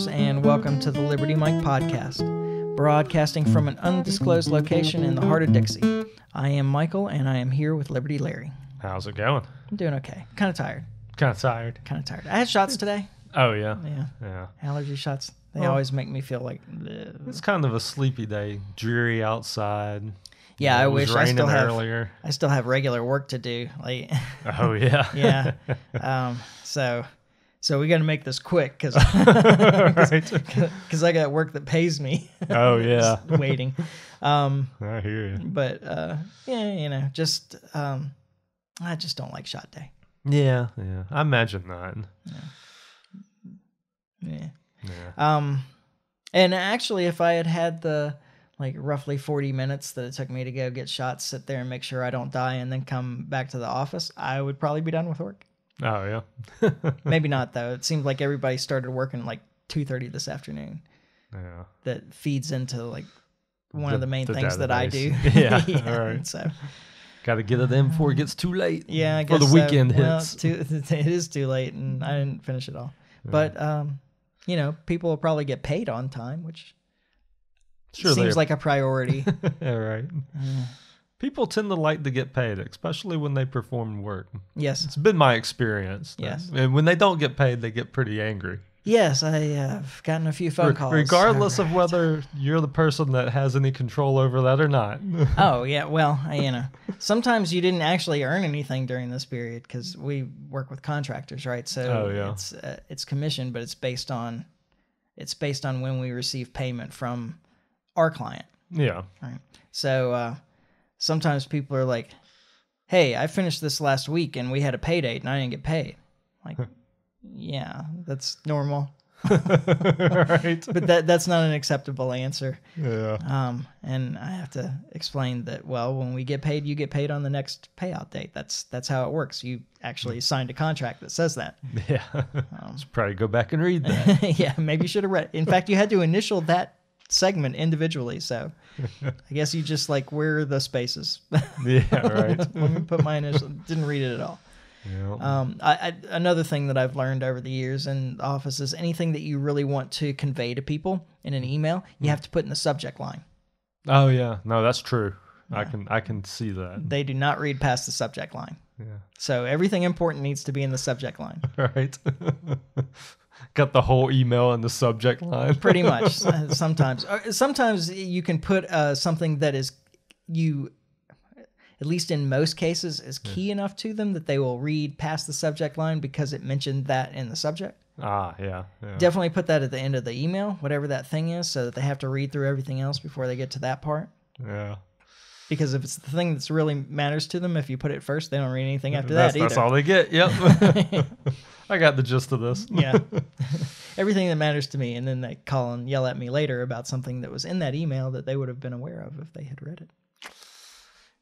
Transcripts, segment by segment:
listeners, and welcome to the Liberty Mic podcast, broadcasting from an undisclosed location in the heart of Dixie. I am Michael, and I am here with Liberty Larry. How's it going? I'm doing okay. Kind of tired. Kind of tired. Kind of tired. I had shots today. Oh yeah, Yeah, yeah. allergy shots. They Well- always make me feel like. bleh. It's kind of a sleepy day, dreary outside. Yeah, I It was wish I still have. earlier. I still have regular work to do. Like, Oh yeah, yeah. Um. So, so we got to make this quick because because I got work that pays me. Oh yeah, waiting. Um. I hear you. but uh yeah you know just um i just don't like shot day Yeah, yeah. I imagine not. yeah Yeah. um and actually if i had had the like roughly 40 minutes that it took me to go get shots sit there and make sure i don't die and then come back to the office i would probably be done with work Oh yeah. maybe not though it seemed like everybody started working like 2.30 this afternoon yeah. that feeds into like one of The- the main the things that i do database. Yeah, all right. so Got to get it in before it gets too late. Yeah, I For guess the so. weekend Well, hits. too, it is too late, and I didn't finish it all. But um, you know, people will probably get paid on time, which Sure, seems like a priority. All right. People tend to like to get paid, especially when they perform work. yes, It's been my experience. Yes. And when they don't get paid, they get pretty angry. yes, I have gotten a few phone Re- calls. regardless of whether you're the person that has any control over that or not. oh yeah, well, I, you know, sometimes you didn't actually earn anything during this period because we work with contractors, right? So Oh, yeah. it's uh, it's commission, but it's based on it's based on when we receive payment from our client. yeah. Right. So uh, sometimes people are like, "Hey, I finished this last week and we had a pay date and I didn't get paid." Like, yeah, that's normal, right. but that that's not an acceptable answer. Yeah. Um, and I have to explain that. Well, when we get paid, you get paid on the next payout date. That's that's how it works. You actually signed a contract that says that. Yeah. Should probably go back and read that. yeah, maybe you should have read. In fact, you had to initial that segment individually. So I guess you just like where are the spaces? yeah. Right. Let me put my initial. Didn't read it at all. Yeah. Um, I, I, another thing that I've learned over the years in the office is anything that you really want to convey to people in an email, you have to put in the subject line. oh yeah. No, that's true. I can I can see that. They do not read past the subject line. Yeah. So everything important needs to be in the subject line. Right. Got the whole email in the subject line. Pretty much. uh, sometimes, sometimes you can put uh, something that is you, at least in most cases, is key enough to them that they will read past the subject line because it mentioned that in the subject. Ah, yeah. yeah. Definitely put that at the end of the email, whatever that thing is, so that they have to read through everything else before they get to that part. yeah. Because if it's the thing that's really matters to them, if you put it first, they don't read anything after that's, that that's all they get. Yep. I got the gist of this. yeah. everything that matters to me, and then they call and yell at me later about something that was in that email that they would have been aware of if they had read it.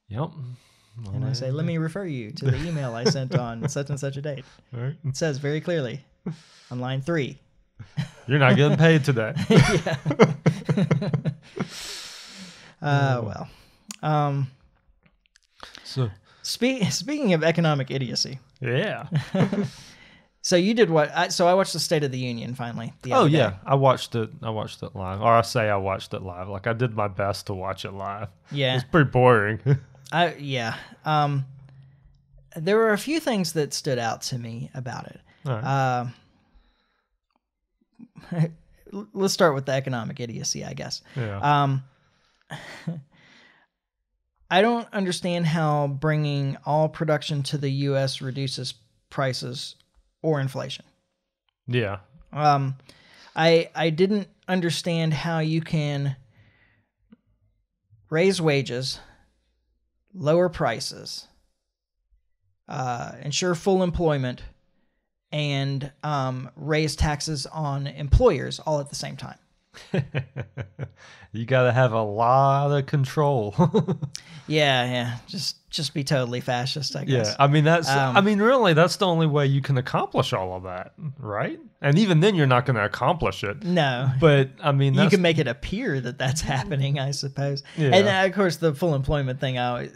Yep. And I say, let me refer you to the email I sent on such and such a date. Right. It says very clearly on line three. You're not getting paid today. Uh, well, um, so spe- speaking of economic idiocy, yeah. So you did what? I, so I watched the State of the Union finally. Oh yeah, day. I watched it. I watched it live, or I say I watched it live. Like I did my best to watch it live. yeah. It's pretty boring. I yeah. Um, there were a few things that stood out to me about it. Right. Um, let's start with the economic idiocy, I guess. yeah. Um, I don't understand how bringing all production to the U.S. reduces prices or inflation. yeah. Um, I I didn't understand how you can raise wages, lower prices, uh, ensure full employment, and um, raise taxes on employers all at the same time. you got to have a lot of control. Yeah, yeah, just just be totally fascist, I guess. yeah. I mean that's. Um, I mean really, that's the only way you can accomplish all of that, right? And even then, you're not going to accomplish it. No, But I mean, you can make it appear that that's happening, I suppose. Yeah. And uh, of course, the full employment thing always,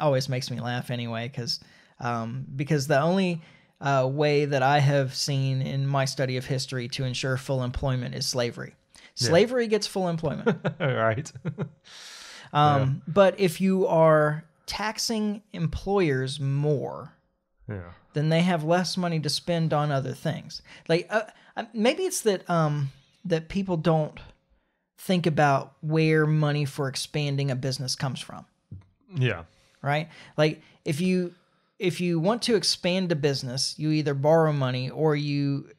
always makes me laugh anyway, because um, because the only uh, way that I have seen in my study of history to ensure full employment is slavery. Slavery gets full employment. right. Um, But if you are taxing employers more, yeah. then they have less money to spend on other things. Like uh, uh, maybe it's that um, that people don't think about where money for expanding a business comes from, Yeah. right? Like if you if you want to expand a business, you either borrow money or you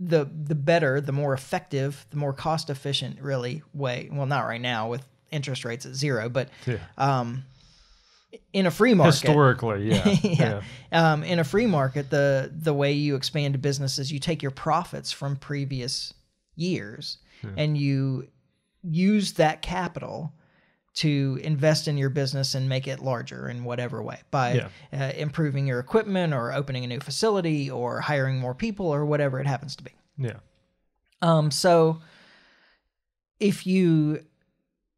the the better, the more effective, the more cost efficient really way. Well, not right now with interest rates at zero, but Yeah. um, in a free market, Historically, yeah. yeah. Um, in a free market, the the way you expand a business is you take your profits from previous years and you use that capital to invest in your business and make it larger in whatever way by Yeah. uh, improving your equipment or opening a new facility or hiring more people or whatever it happens to be. Yeah. Um, so if you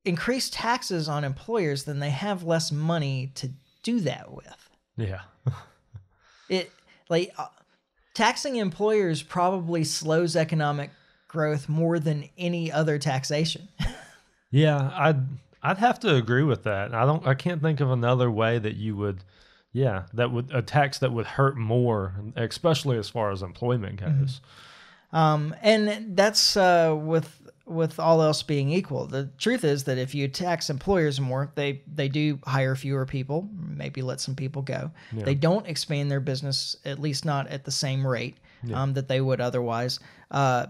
increase taxes on employers, then they have less money to do that with. Yeah. it like uh, taxing employers probably slows economic growth more than any other taxation. Yeah, I'd I'd have to agree with that. I don't I can't think of another way that you would yeah, that would a tax that would hurt more, especially as far as employment goes. um, and that's uh, with with all else being equal. The truth is that if you tax employers more, they they do hire fewer people, maybe let some people go. They don't expand their business, at least not at the same rate um, that they would otherwise. Uh,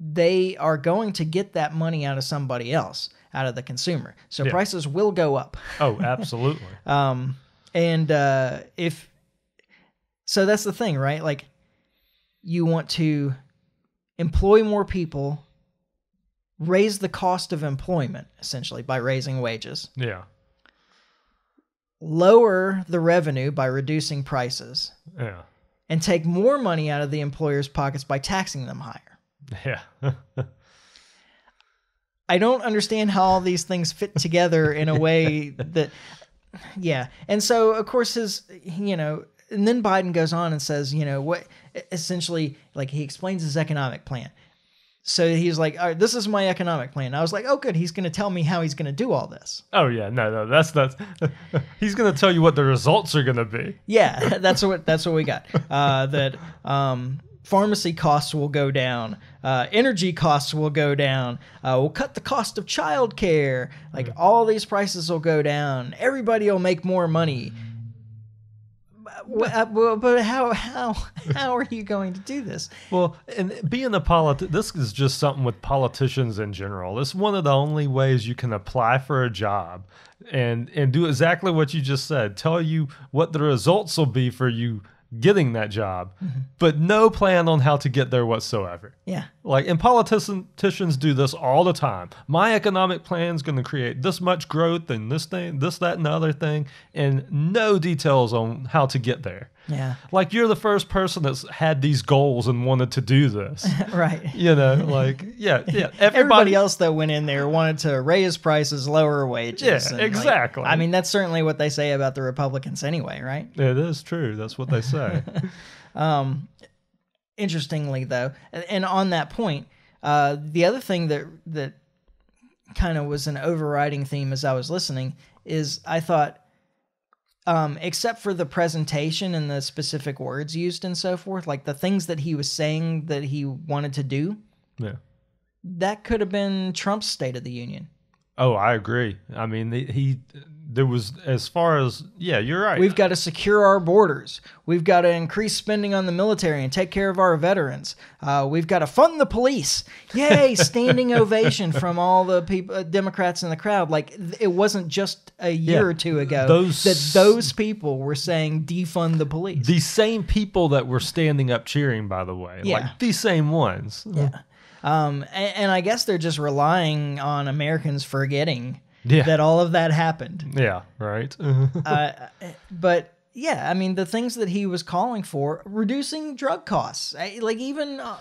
they are going to get that money out of somebody else, out of the consumer. So Yeah. prices will go up. Oh, absolutely. Um, and uh, if so, that's the thing, right? Like, you want to employ more people, raise the cost of employment essentially by raising wages, yeah. lower the revenue by reducing prices, Yeah. and take more money out of the employer's pockets by taxing them higher. Yeah. I don't understand how all these things fit together in a way that, yeah. And so, of course, his, you know, and then Biden goes on and says, you know, what essentially, like, he explains his economic plan. So he's like, all right, this is my economic plan. I was like, oh, good. He's going to tell me how he's going to do all this. oh yeah, no, no, that's that's he's gonna tell you what the results are gonna be. Yeah, that's what that's what we got. Uh, that um, pharmacy costs will go down, uh, energy costs will go down. Uh, we'll cut the cost of childcare. Like all these prices will go down. Everybody will make more money. But, uh, but how how how are you going to do this? Well, and being a politi- this is just something with politicians in general. It's one of the only ways you can apply for a job and and do exactly what you just said. Tell you what the results will be for you getting that job, mm-hmm. but no plan on how to get there whatsoever. Yeah, Like, and politicians do this all the time. My economic plan is going to create this much growth and this thing, this, that, and the other thing, and no details on how to get there. yeah, Like, you're the first person that's had these goals and wanted to do this. right. You know, like, yeah, yeah. Everybody Everybody, else that went in there wanted to raise prices, lower wages. Yeah, and, like, exactly. I mean, that's certainly what they say about the Republicans anyway, right? It is true. That's what they say. Um, interestingly though and- on that point uh, the other thing that that kind of was an overriding theme as i was listening is i thought um, except for the presentation and the specific words used and so forth like the things that he was saying that he wanted to do yeah. that could have been trump's state of the union Oh, I agree. I mean, he, he there was as far as yeah, you're right. We've got to secure our borders. We've got to increase spending on the military and take care of our veterans. Uh, we've got to fund the police. Yay! Standing ovation from all the people, uh, Democrats in the crowd. Like it wasn't just a year Yeah. or two ago Those- that those people were saying defund the police. the same people that were standing up cheering, by the way, Yeah. like these same ones. yeah. Um, and, and I guess they're just relying on Americans forgetting Yeah. that all of that happened. Yeah, right. uh, but yeah, I mean the things that he was calling for, reducing drug costs, I, like even uh,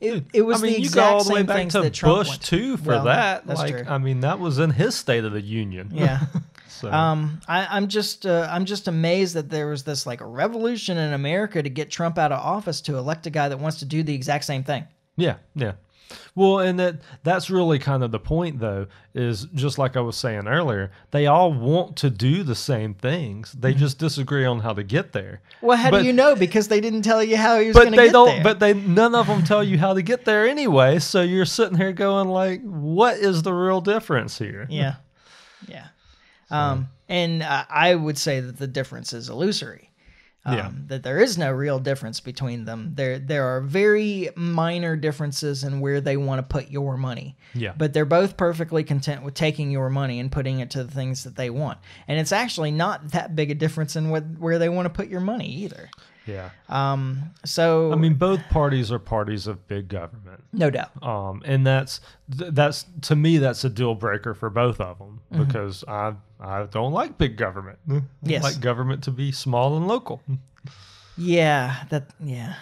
it, it was I mean, the you exact all the way same back things to that Trump Bush went- too for Well, that. That's like, true. I mean, that was in his State of the Union. yeah. So Um, I, I'm just uh, I'm just amazed that there was this like a revolution in America to get Trump out of office to elect a guy that wants to do the exact same thing. Yeah, yeah. Well, and that that's really kind of the point though, is just like I was saying earlier, they all want to do the same things. They just disagree on how to get there. Well, how But- do you know? Because they didn't tell you how he was going to get don't there. but they none of them tell you how to get there anyway, so you're sitting here going like, what is the real difference here? yeah, yeah. Um, and uh, I would say that the difference is illusory. Um, Yeah. That there is no real difference between them. There, there are very minor differences in where they want to put your money. Yeah. But they're both perfectly content with taking your money and putting it to the things that they want. And it's actually not that big a difference in what where they want to put your money either. Yeah. Um, so I mean both parties are parties of big government. no doubt. um, and that's that's to me that's a deal breaker for both of them because I I don't like big government. I Yes. like government to be small and local. Yeah, that yeah.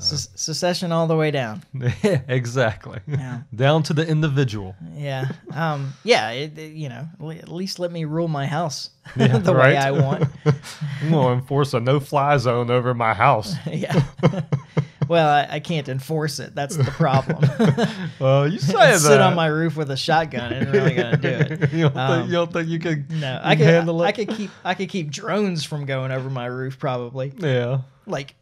Se- secession all the way down. exactly. Yeah. Down to the individual. Yeah. Um. Yeah. It, it- you know, le- at least let me rule my house Yeah, the way? I want. I'm going to enforce a no-fly zone over my house. yeah. well, I, I can't enforce it. That's the problem. Well, you say that. Sit on my roof with a shotgun and really gonna do it. you, don't Um, think, you don't think you could? No, I can could. handle it. I could keep. I could keep drones from going over my roof. Probably Yeah. like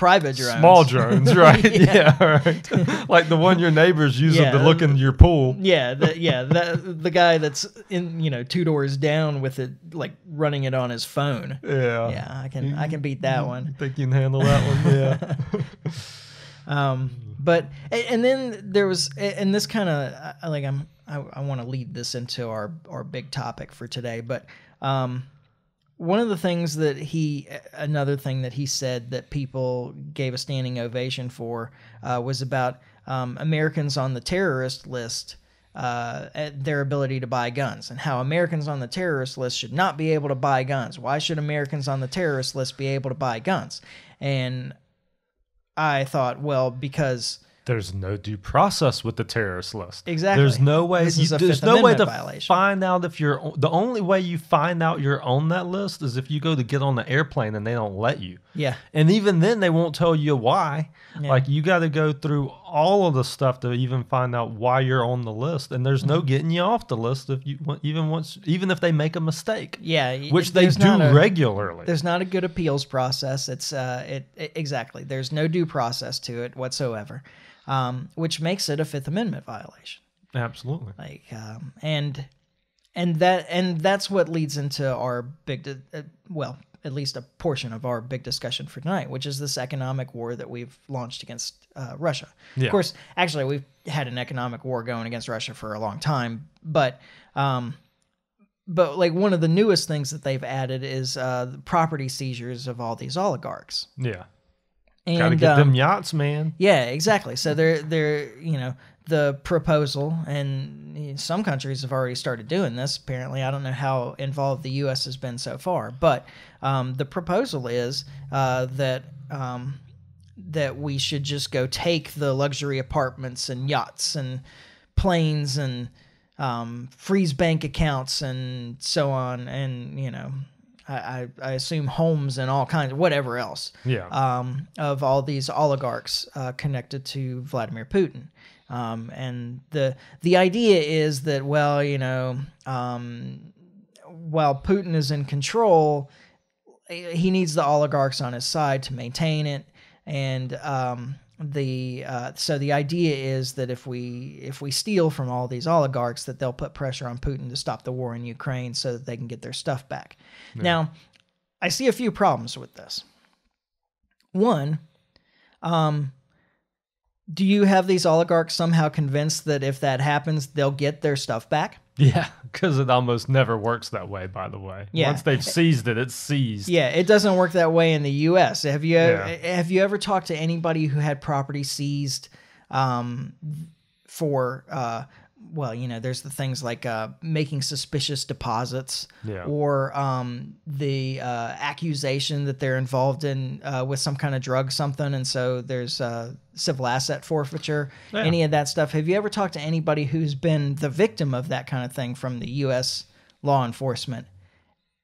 private drones. Small drones, right? Yeah. yeah. right. like the one your neighbors using Yeah. to look in your pool. Yeah, the, yeah, the the guy that's in you know two doors down with it like running it on his phone. Yeah. Yeah, I can I can beat that one. Think you can handle that one? Yeah. Um, but and then there was and this kind of like I'm I, I want to lead this into our our big topic for today, but um, one of the things that he another thing that he said that people gave a standing ovation for uh, was about um, Americans on the terrorist list. Uh, their ability to buy guns and how Americans on the terrorist list should not be able to buy guns. Why should Americans on the terrorist list be able to buy guns? And I thought, well, because There's no due process with the terrorist list. Exactly. There's no way. This you- is a there's Fifth no way to violation. find out if you're. The only way you find out you're on that list is if you go to get on the airplane and they don't let you. Yeah, And even then, they won't tell you why. Yeah. Like you got to go through all of the stuff to even find out why you're on the list. And there's Mm-hmm. no getting you off the list if you want- even once, even if they make a mistake, yeah, which they do a- regularly. There's not a good appeals process. It's uh, it, it exactly. There's no due process to it whatsoever, um, which makes it a Fifth Amendment violation. Absolutely. Like, um, and and that and that's what leads into our big, uh, well, at least a portion of our big discussion for tonight, which is this economic war that we've launched against uh, Russia. Yeah. Of course, actually, we've had an economic war going against Russia for a long time, but um, but like one of the newest things that they've added is uh, the property seizures of all these oligarchs. Yeah. And Got to get um, them yachts, man. yeah, exactly. So they're they're you know the proposal, and some countries have already started doing this. Apparently, I don't know how involved the U.S. has been so far, but um, the proposal is uh, that um, that we should just go take the luxury apartments and yachts and planes and um, freeze bank accounts and so on, and you know. I, I assume homes and all kinds of whatever else Yeah. um, of all these oligarchs uh, connected to Vladimir Putin. Um, and the the idea is that well, you know, um, while Putin is in control, he needs the oligarchs on his side to maintain it. And um, the uh, so the idea is that if we if we steal from all these oligarchs, that they'll put pressure on Putin to stop the war in Ukraine so that they can get their stuff back. Now, I see a few problems with this. One, um, do you have these oligarchs somehow convinced that if that happens, they'll get their stuff back? Yeah, because it almost never works that way. By the way, Yeah. once they've seized it, it's seized. Yeah, it doesn't work that way in the U.S. Have you Yeah. have you ever talked to anybody who had property seized um, for? Uh, well, you know, there's the things like uh, making suspicious deposits, Yeah. or um, the uh, accusation that they're involved in uh, with some kind of drug, something, and so there's uh, civil asset forfeiture. Yeah. Any of that stuff. Have you ever talked to anybody who's been the victim of that kind of thing from the U.S. law enforcement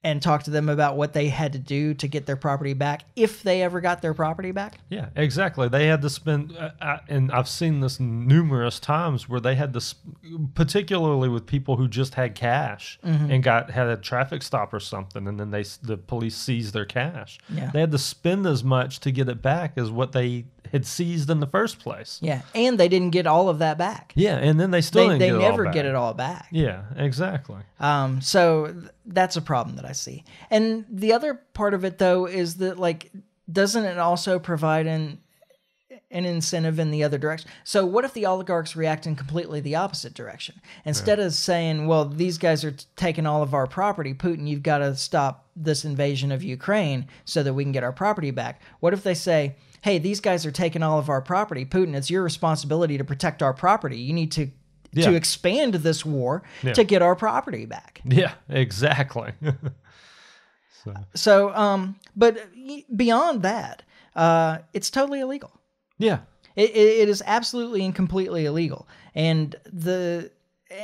and talk to them about what they had to do to get their property back if they ever got their property back. Yeah, exactly. They had to spend, uh, uh, and I've seen this numerous times where they had to, sp- particularly with people who just had cash Mm-hmm. and got had a traffic stop or something, and then they the police seized their cash. Yeah. They had to spend as much to get it back as what they had seized in the first place. Yeah, and they didn't get all of that back. Yeah, and then they still They, didn't they get it never back. get it all back. Yeah, exactly. Um, so th- that's a problem that I see. And the other part of it though is that like doesn't it also provide an an incentive in the other direction? So what if the oligarchs react in completely the opposite direction? Instead of saying, "Well, these guys are t- taking all of our property, Putin, you've got to stop this invasion of Ukraine so that we can get our property back." What if they say, "Hey, these guys are taking all of our property, Putin, it's your responsibility to protect our property. You need to Yeah. to expand this war Yeah. to get our property back." Yeah, exactly. so So, um, but beyond that, uh, it's totally illegal. yeah, It, it, it is absolutely and completely illegal, and the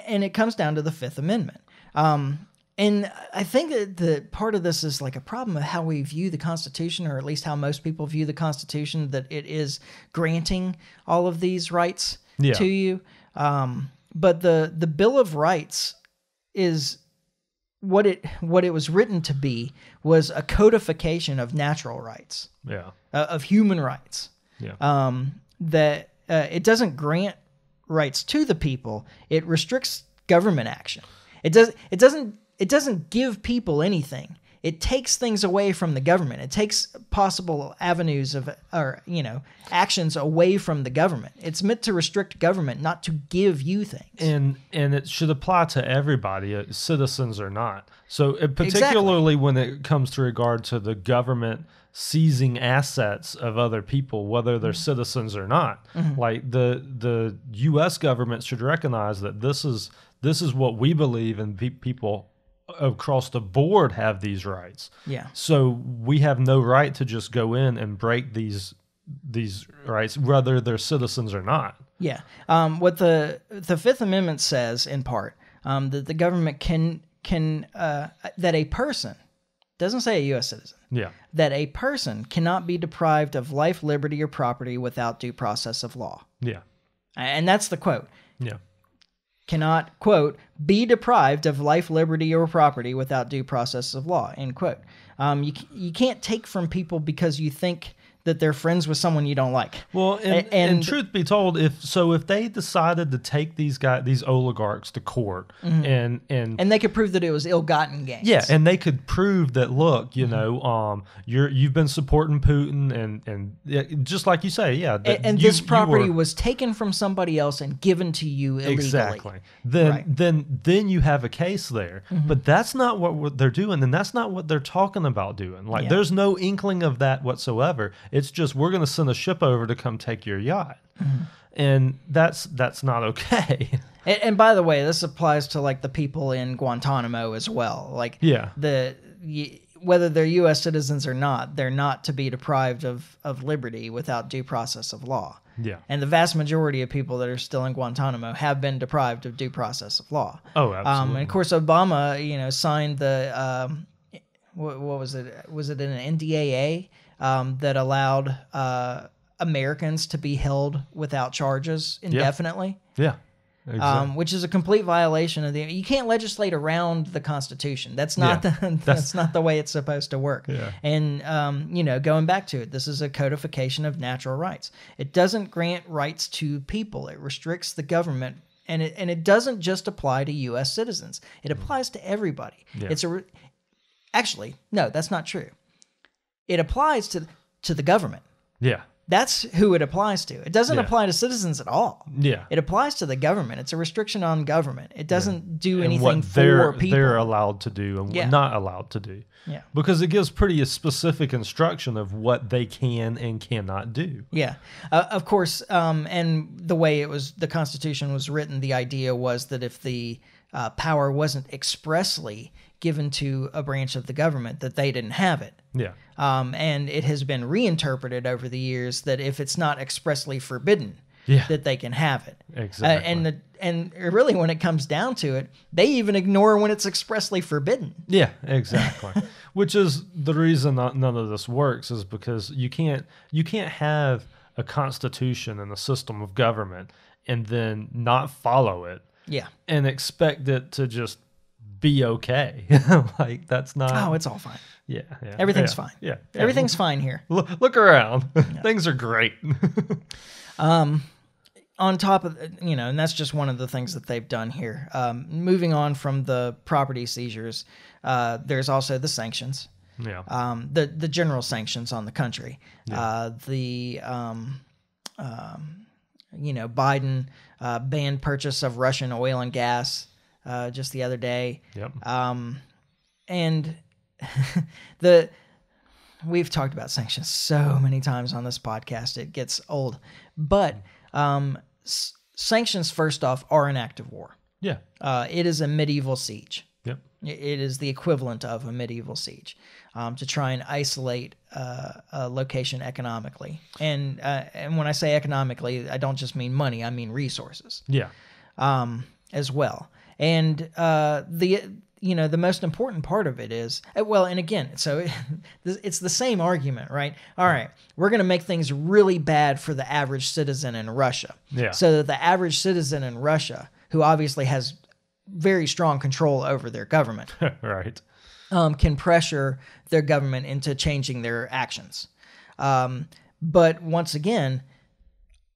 and it comes down to the Fifth Amendment. Um, and I think that the part of this is like a problem of how we view the Constitution, or at least how most people view the Constitution, that it is granting all of these rights Yeah. to you. Um, but the the Bill of Rights is what it what it was written to be was a codification of natural rights, yeah, uh, of human rights yeah, um, that uh, it doesn't grant rights to the people; it restricts government action. It does. It doesn't. It doesn't give people anything. It takes things away from the government. It takes possible avenues of, or you know, actions away from the government. It's meant to restrict government, not to give you things. and and it should apply to everybody, uh, citizens or not. So, uh, particularly when it comes to regard to the government seizing assets of other people, whether they're citizens or not, like the the U.S. government should recognize that this is this is what we believe, and pe- people across the board have these rights. Yeah. So we have no right to just go in and break these these rights, whether they're citizens or not. Yeah. Um, what the the Fifth Amendment says in part um, that the government can can uh, that a person doesn't say a U.S. citizen Yeah. that a person cannot be deprived of life, liberty, or property without due process of law. Yeah. And that's the quote. Yeah. Cannot, quote, be deprived of life, liberty, or property without due process of law, end quote. Um, you, you can't take from people because you think that they're friends with someone you don't like. Well, and, and, and- truth be told, if so, if they decided to take these guys, these oligarchs to court, mm-hmm. and and And they could prove that it was ill-gotten gains. yeah, and they could prove that look, you mm-hmm. know, um, you're you've been supporting Putin, and and just like you say, yeah, and, and you- this property were- was taken from somebody else and given to you illegally. Exactly. Then Right. Then then you have a case there. Mm-hmm. But that's not what they're doing, and that's not what they're talking about doing. Like Yeah. there's no inkling of that whatsoever. It's just we're going to send a ship over to come take your yacht, Mm-hmm. and that's that's not okay. And, and by the way, this applies to like the people in Guantanamo as well. Like Yeah. the y- whether they're U.S. citizens or not, they're not to be deprived of of liberty without due process of law. yeah. And the vast majority of people that are still in Guantanamo have been deprived of due process of law. Oh, Um, absolutely. and of course, Obama, you know, signed the um, what, what was it? Was it an NDAA um, that allowed uh, Americans to be held without charges indefinitely? yeah. Exactly. Um, which is a complete violation of the. You can't legislate around the Constitution. That's not Yeah, the. That's, not the way it's supposed to work. Yeah. And um, you know, going back to it, this is a codification of natural rights. It doesn't grant rights to people. It restricts the government, and it and it doesn't just apply to U.S. citizens. It applies to everybody. Yeah. It's a. Actually, no, that's not true. It applies to to the government. yeah. That's who it applies to. It doesn't Yeah. apply to citizens at all. Yeah. It applies to the government. It's a restriction on government. It doesn't do and anything what they're for people. they're allowed to do and Yeah. not allowed to do. Yeah. Because it gives pretty specific instruction of what they can and cannot do. Yeah, uh, of course. Um, and the way it was, the Constitution was written, the idea was that if the uh, power wasn't expressly given to a branch of the government, that they didn't have it. Yeah. Um, and it has been reinterpreted over the years that if it's not expressly forbidden, Yeah. that they can have it. Uh, Exactly. and the and really, when it comes down to it, they even ignore when it's expressly forbidden. Yeah, exactly. Which is the reason none of this works is because you can't you can't have a constitution and a system of government and then not follow it Yeah. and expect it to just be okay. like that's not. Oh, it's all fine. Yeah, yeah. Everything's yeah, fine. Yeah, yeah. Everything's fine here. Look, look around. Things are great. um, on top of you know and that's just one of the things that they've done here um, moving on from the property seizures uh, there's also the sanctions yeah. um, the the general sanctions on the country uh, the um, um, you know biden uh, banned purchase of russian oil and gas uh, just the other day yep. um, and the we've talked about sanctions so many times on this podcast it gets old but um, s- sanctions first off are an act of war yeah. uh, it is a medieval siege Yep. It is the equivalent of a medieval siege um, to try and isolate uh, a location economically and uh, and when i say economically i don't just mean money i mean resources Yeah. um, as well. And uh, the you know the most important part of it is uh, well, and again, so it's the same argument, right? All right, we're going to make things really bad for the average citizen in Russia, Yeah. so that the average citizen in Russia, who obviously has very strong control over their government, right. um, can pressure their government into changing their actions. Um, but once again,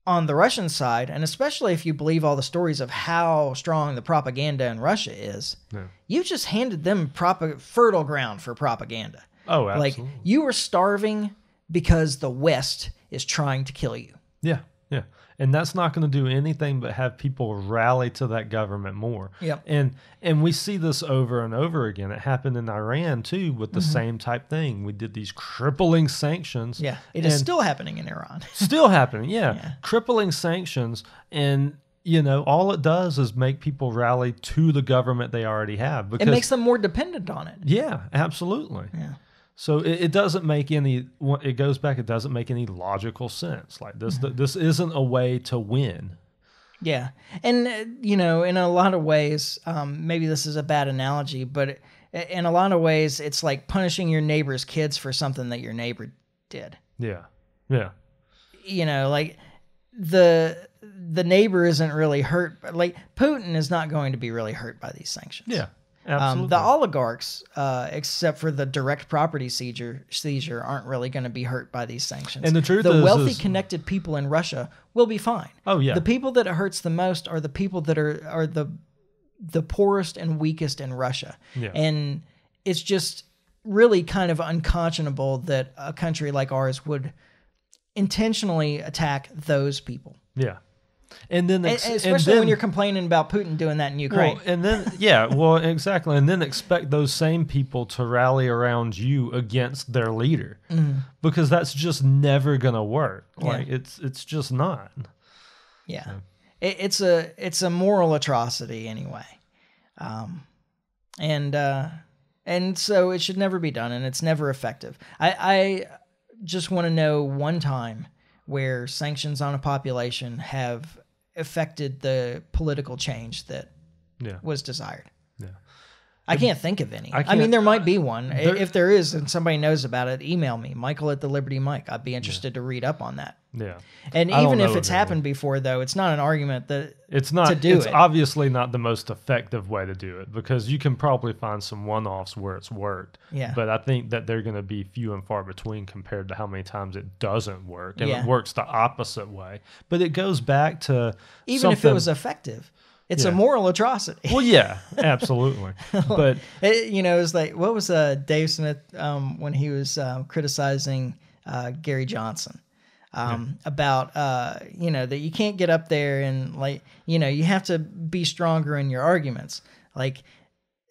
on the Russian side, and especially if you believe all the stories of how strong the propaganda in Russia is, Yeah. you just handed them prop- fertile ground for propaganda. Oh, Like absolutely. you are starving because the West is trying to kill you. Yeah, yeah. And that's not going to do anything but have people rally to that government more. Yep. And and we see this over and over again. It happened in Iran too with the same type thing. We did these crippling sanctions. Mm-hmm. Yeah, it is still happening in Iran. still happening. Yeah. Yeah. Crippling sanctions and you know, all it does is make people rally to the government they already have because it makes them more dependent on it. yeah, absolutely. Yeah. So it, it doesn't make any. It goes back. It doesn't make any logical sense. Like this. This isn't a way to win. Yeah, and uh, you know, in a lot of ways, um, maybe this is a bad analogy, but it, in a lot of ways, it's like punishing your neighbor's kids for something that your neighbor did. Yeah. Yeah. You know, like the the neighbor isn't really hurt. Like Putin is not going to be really hurt by these sanctions. Yeah. Um, the oligarchs, uh, except for the direct property seizure, seizure, aren't really going to be hurt by these sanctions. And the truth the is- wealthy, is- connected people in Russia will be fine. Oh, yeah. the people that it hurts the most are the people that are are the the poorest and weakest in Russia. Yeah. And it's just really kind of unconscionable that a country like ours would intentionally attack those people. yeah. And then, ex- and and especially then- when you're complaining about Putin doing that in Ukraine. Well, and then yeah, well, exactly, and then expect those same people to rally around you against their leader, because that's just never gonna work. Like it's it's just not. Yeah, It, it's a it's a moral atrocity anyway, um, and uh, and so it should never be done, and it's never effective. I, I just want to know one time where sanctions on a population have affected the political change that Yeah. was desired. Yeah. I can't think of any. I I, mean, there might be one. There- if there is, and somebody knows about it, email me, Michael at the Liberty Mic. I'd be interested to read up on that. Yeah. And I even if it's happened before, though, it's not an argument that It's not. to do it's it. obviously not the most effective way to do it because you can probably find some one-offs where it's worked. Yeah. But I think that they're going to be few and far between compared to how many times it doesn't work, and Yeah. it works the opposite way. But it goes back to even if it was effective, it's Yeah. a moral atrocity. well, yeah, absolutely. but It- you know, it was like what was uh, Dave Smith um, when he was um, criticizing uh, Gary Johnson um, about uh, you know that you can't get up there and like you know you have to be stronger in your arguments. Like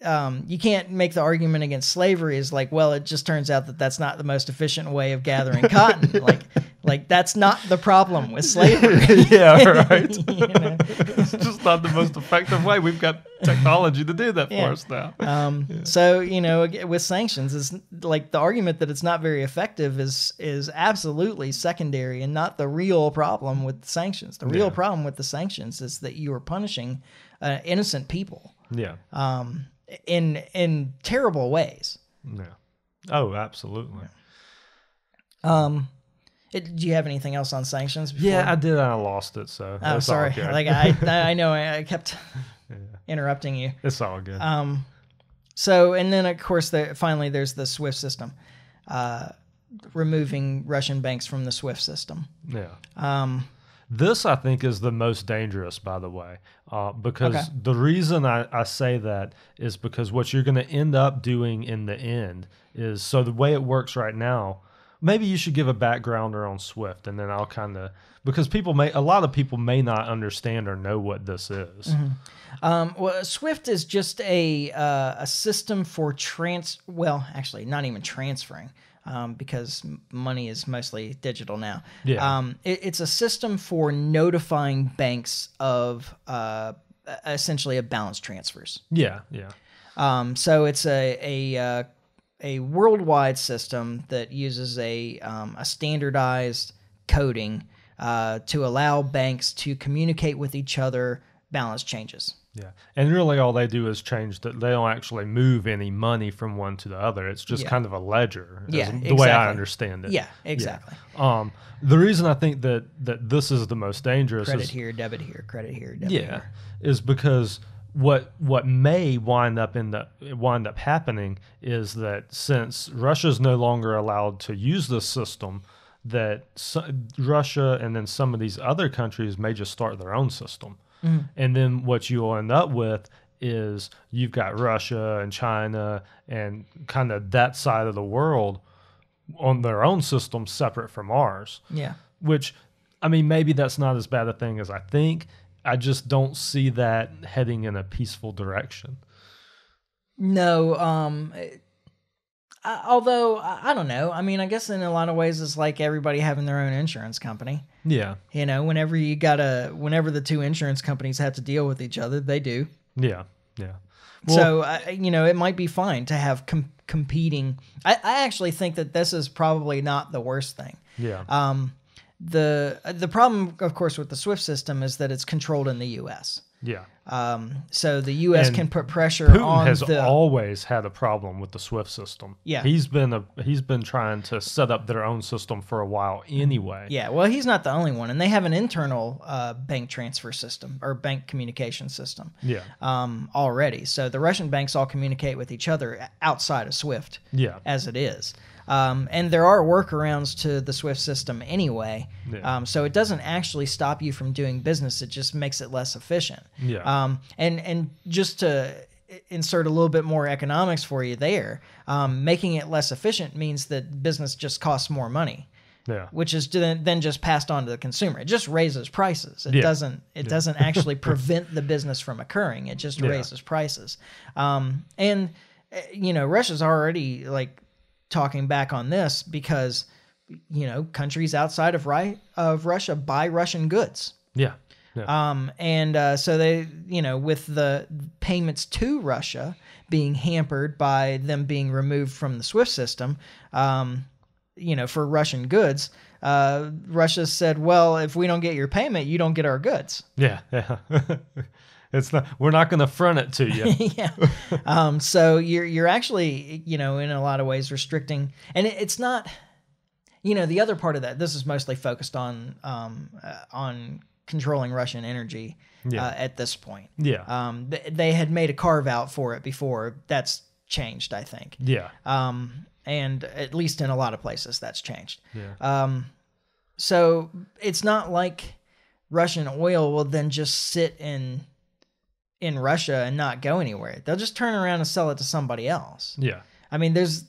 um, you can't make the argument against slavery is like well it just turns out that that's not the most efficient way of gathering cotton. like Like that's not the problem with slavery. yeah, right. you know? it's just not the most effective way. We've got technology to do that Yeah. for us now. Um, So you know, with sanctions, is like the argument that it's not very effective is is absolutely secondary and not the real problem with sanctions. The real Yeah. problem with the sanctions is that you are punishing uh, innocent people Yeah. um, in in terrible ways. Yeah. Oh, absolutely. Um, it, do you have anything else on sanctions? Before? Yeah, I did. and I lost it. So Oh, it's all sorry. Like I, I know I kept interrupting you. it's all good. Um, so and then of course the finally there's the SWIFT system, uh, removing Russian banks from the SWIFT system. yeah. Um, This, I think, is the most dangerous, by the way, uh, because Okay. the reason I, I say that is because what you're going to end up doing in the end is so the way it works right now. Maybe you should give a backgrounder on Swift, and then I'll kind of because people may a lot of people may not understand or know what this is. um, well, SWIFT is just a uh, a system for trans. Well, actually, not even transferring. Um, because money is mostly digital now. Yeah. Um, it, it's a system for notifying banks of uh, essentially a balance transfers. Yeah, yeah, Um, so it's a a uh, a worldwide system that uses a um, a standardized coding uh, to allow banks to communicate with each other balance changes. yeah. And really, all they do is change that. They don't actually move any money from one to the other. It's just Yeah. kind of a ledger. Yeah, the way I understand it. Yeah, exactly. Um, the reason I think that that this is the most dangerous Credit is here, debit here, credit here, debit yeah, here. is because what what may wind up in the wind up happening is that since Russia is no longer allowed to use this system, that so, Russia and then some of these other countries may just start their own system, mm-hmm. and then what you'll end up with is you've got Russia and China and kind of that side of the world on their own system separate from ours Yeah. which I mean, maybe that's not as bad a thing as I think. I just don't see that heading in a peaceful direction. No, um, it- I, although I, I don't know. I mean, I guess in a lot of ways, it's like everybody having their own insurance company. Yeah, You know, whenever you gotta, whenever the two insurance companies have to deal with each other, they do. yeah, yeah. so uh, you know, it might be fine to have com- competing. I, I actually think that this is probably not the worst thing. yeah, Um, the the problem, of course, with the SWIFT system is that it's controlled in the U.S. yeah. Um, so the U.S. And can put pressure Putin on has the always had a problem with the SWIFT system. Yeah. he's been a he's been trying to set up their own system for a while anyway. Yeah, well, he's not the only one, and they have an internal uh, bank transfer system or bank communication system yeah, um, already. So the Russian banks all communicate with each other outside of SWIFT yeah, as it is. Um, and there are workarounds to the SWIFT system anyway. Yeah. Um, so it doesn't actually stop you from doing business. It just makes it less efficient. Yeah. Um, and and just to insert a little bit more economics for you there, um, making it less efficient means that business just costs more money yeah, which is then then just passed on to the consumer. It just raises prices. It Yeah. doesn't it doesn't actually prevent the business from occurring. It just raises prices. Um, and uh, you know, Russia's already like talking back on this because you know countries outside of right of Russia buy Russian goods. yeah, yeah. Um, and uh, so they, you know, with the payments to Russia being hampered by them being removed from the SWIFT system, um, you know, for Russian goods, uh, Russia said, well, if we don't get your payment, you don't get our goods. yeah, yeah. it's not. We're not going to front it to you. yeah. Um, so you're you're actually, you know, in a lot of ways restricting, and it, it's not, you know, the other part of that. This is mostly focused on um, uh, on controlling Russian energy Yeah. uh, at this point. yeah, Um, th- they had made a carve out for it before. That's changed, I think. yeah, Um, and at least in a lot of places, that's changed. yeah. Um, so it's not like Russian oil will then just sit in in Russia and not go anywhere. They'll just turn around and sell it to somebody else. yeah. I mean, there's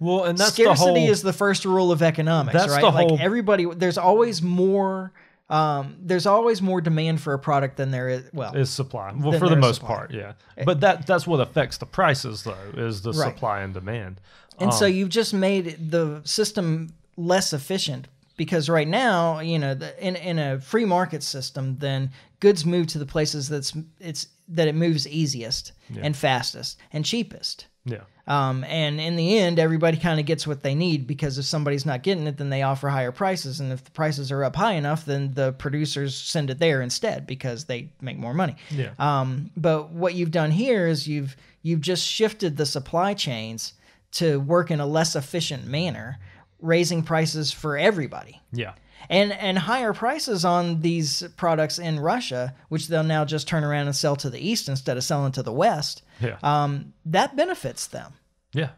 Well, and that's scarcity the whole. is the first rule of economics, That's right? the like whole- everybody, there's always more. Um, there's always more demand for a product than there is. Well, is supply. Well, for the most supply. part, yeah. But that that's what affects the prices, though, is the Right. supply and demand. And so Um, you've just made the system less efficient because right now, you know, the, in in a free market system, then goods move to the places that's it's that it moves easiest and fastest and cheapest. Yeah. Um, and in the end, everybody kind of gets what they need because if somebody's not getting it, then they offer higher prices. And if the prices are up high enough, then the producers send it there instead because they make more money. Yeah. Um, but what you've done here is you've you've just shifted the supply chains to work in a less efficient manner, raising prices for everybody. Yeah. And and higher prices on these products in Russia, which they'll now just turn around and sell to the east instead of selling to the west. Yeah. Um, that benefits them. Yeah.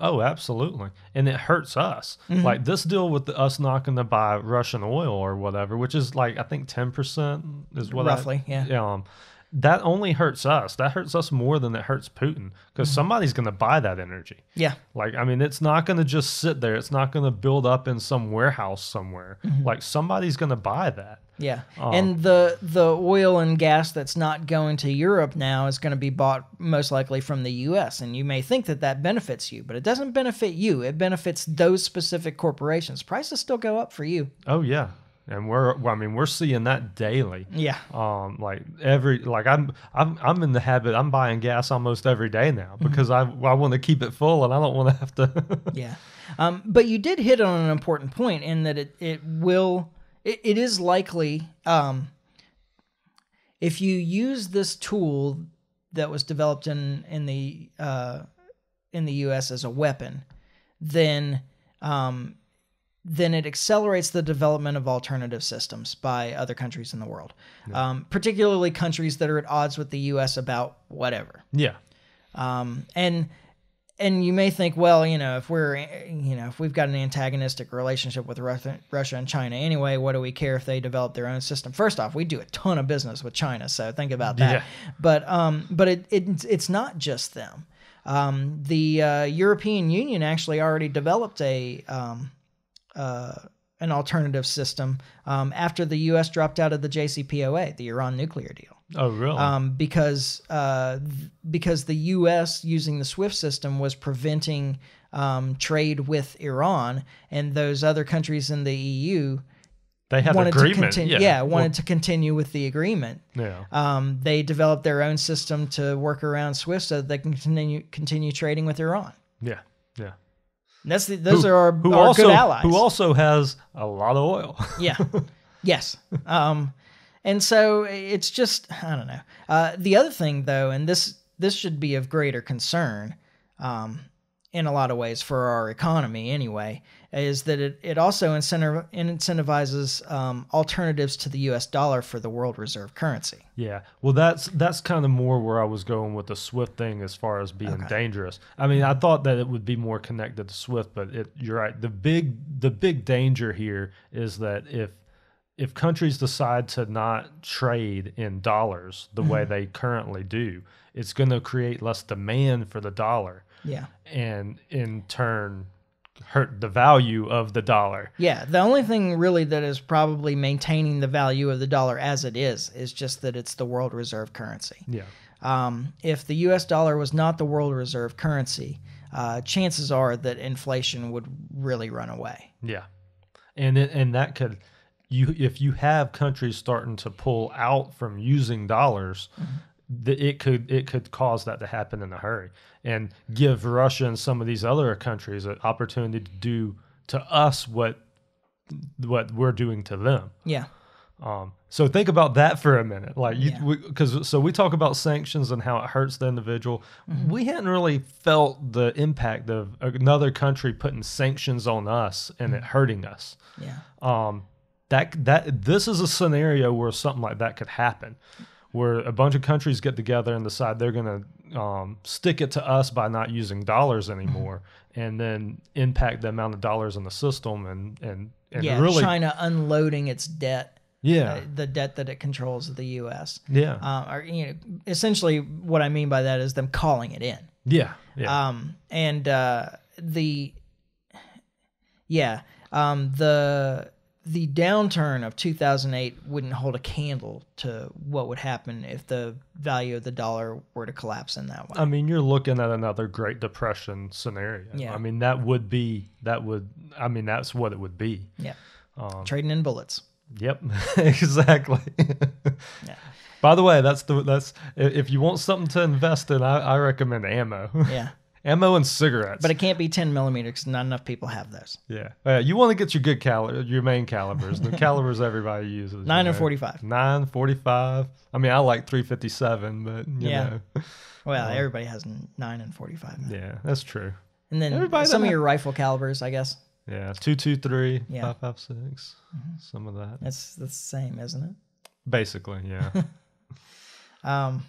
Oh, absolutely. And it hurts us. Mm-hmm. Like this deal with the, us not going to buy Russian oil or whatever, which is like I think ten percent is what I- Roughly, yeah. Um, that only hurts us. That hurts us more than it hurts Putin because Mm-hmm. somebody's going to buy that energy. Yeah. Like I mean, it's not going to just sit there. It's not going to build up in some warehouse somewhere. Mm-hmm. Like somebody's going to buy that. Yeah. Oh. And the the oil and gas that's not going to Europe now is going to be bought most likely from the US and you may think that that benefits you, but it doesn't benefit you. It benefits those specific corporations. Prices still go up for you. Oh yeah, and we're I mean we're seeing that daily. Yeah. Um, like every like I'm I'm I'm in the habit. I'm buying gas almost every day now Mm-hmm. because I I want to keep it full and I don't want to have to. Yeah. Um, but you did hit on an important point in that it, it will, it, it is likely, um, if you use this tool that was developed in, in the, uh, in the U.S. as a weapon, then, um, then it accelerates the development of alternative systems by other countries in the world, um, particularly countries that are at odds with the U.S. about whatever. yeah. Um, and and you may think, well, you know, if we're, you know, if we've got an antagonistic relationship with Russia, Russia and China anyway, what do we care if they develop their own system? First off, we do a ton of business with China, so think about that. Yeah. But um, but it, it it's not just them. Um, the uh, European Union actually already developed a um, uh, an alternative system um, after the U.S. dropped out of the JCPOA, the Iran nuclear deal Oh really? um, because uh, th- because the U.S. using the SWIFT system was preventing um, trade with Iran, and those other countries in the EU they had wanted agreement. to continue. yeah. Yeah, wanted to continue with the agreement. Yeah. Um, they developed their own system to work around SWIFT so that they can continue continue trading with Iran. Yeah. Yeah. And that's the, those are our, Who our also good allies. who also has a lot of oil. yeah yes um and so it's just i don't know uh the other thing though and this this should be of greater concern um in a lot of ways for our economy anyway is that it, it also incentiv- incentivizes um, alternatives to the us dollar for the world reserve currency Yeah. Well, that's that's kind of more where I was going with the Swift thing as far as being dangerous. I mean, I thought that it would be more connected to Swift, but it, you're right. The big the big danger here is that if if countries decide to not trade in dollars the way they currently do, it's going to create less demand for the dollar, yeah and in turn hurt the value of the dollar. yeah the only thing really that is probably maintaining the value of the dollar as it is is just that it's the world reserve currency Yeah. Um, if the U.S. dollar was not the world reserve currency, uh, chances are that inflation would really run away. Yeah, and it, and that could you if you have countries starting to pull out from using dollars, th- it could it could cause that to happen in a hurry and give Russia and some of these other countries an opportunity to do to us what what we're doing to them. Yeah, Um, so think about that for a minute, like you, Yeah. because so we talk about sanctions and how it hurts the individual. Mm-hmm. We hadn't really felt the impact of another country putting sanctions on us and Mm-hmm. it hurting us. yeah, Um, that that this is a scenario where something like that could happen, where a bunch of countries get together and decide they're going to um, stick it to us by not using dollars Mm-hmm. anymore, and then impact the amount of dollars in the system and and and yeah. really China unloading its debt, yeah uh, the debt that it controls of the U.S. yeah Uh, or you know, essentially, what I mean by that is them calling it in. yeah yeah. Um, and uh, the yeah, um, the the downturn of 2008 wouldn't hold a candle to what would happen if the value of the dollar were to collapse in that way. I mean, you're looking at another Great Depression scenario. Yeah. I mean, that would be that would. I mean, that's what it would be. yeah. Um, Trading in bullets. Yep, exactly. Yeah. By the way, that's the that's if you want something to invest in, I, I recommend ammo, Yeah. ammo and cigarettes. But it can't be 10 millimeters 'cause not enough people have those. yeah, Uh, you want to get your good caliber, your main calibers, the calibers everybody uses. 9 and know. 45. Nine forty-five. I mean, I like three fifty-seven, but you Yeah. know, Well, everybody has 9 and 45. now. yeah, that's true. And then Everybody some of your rifle calibers, I guess. Yeah, two two three, Yeah. five five six, some of that. That's that's the same, isn't it? Basically, yeah. Um,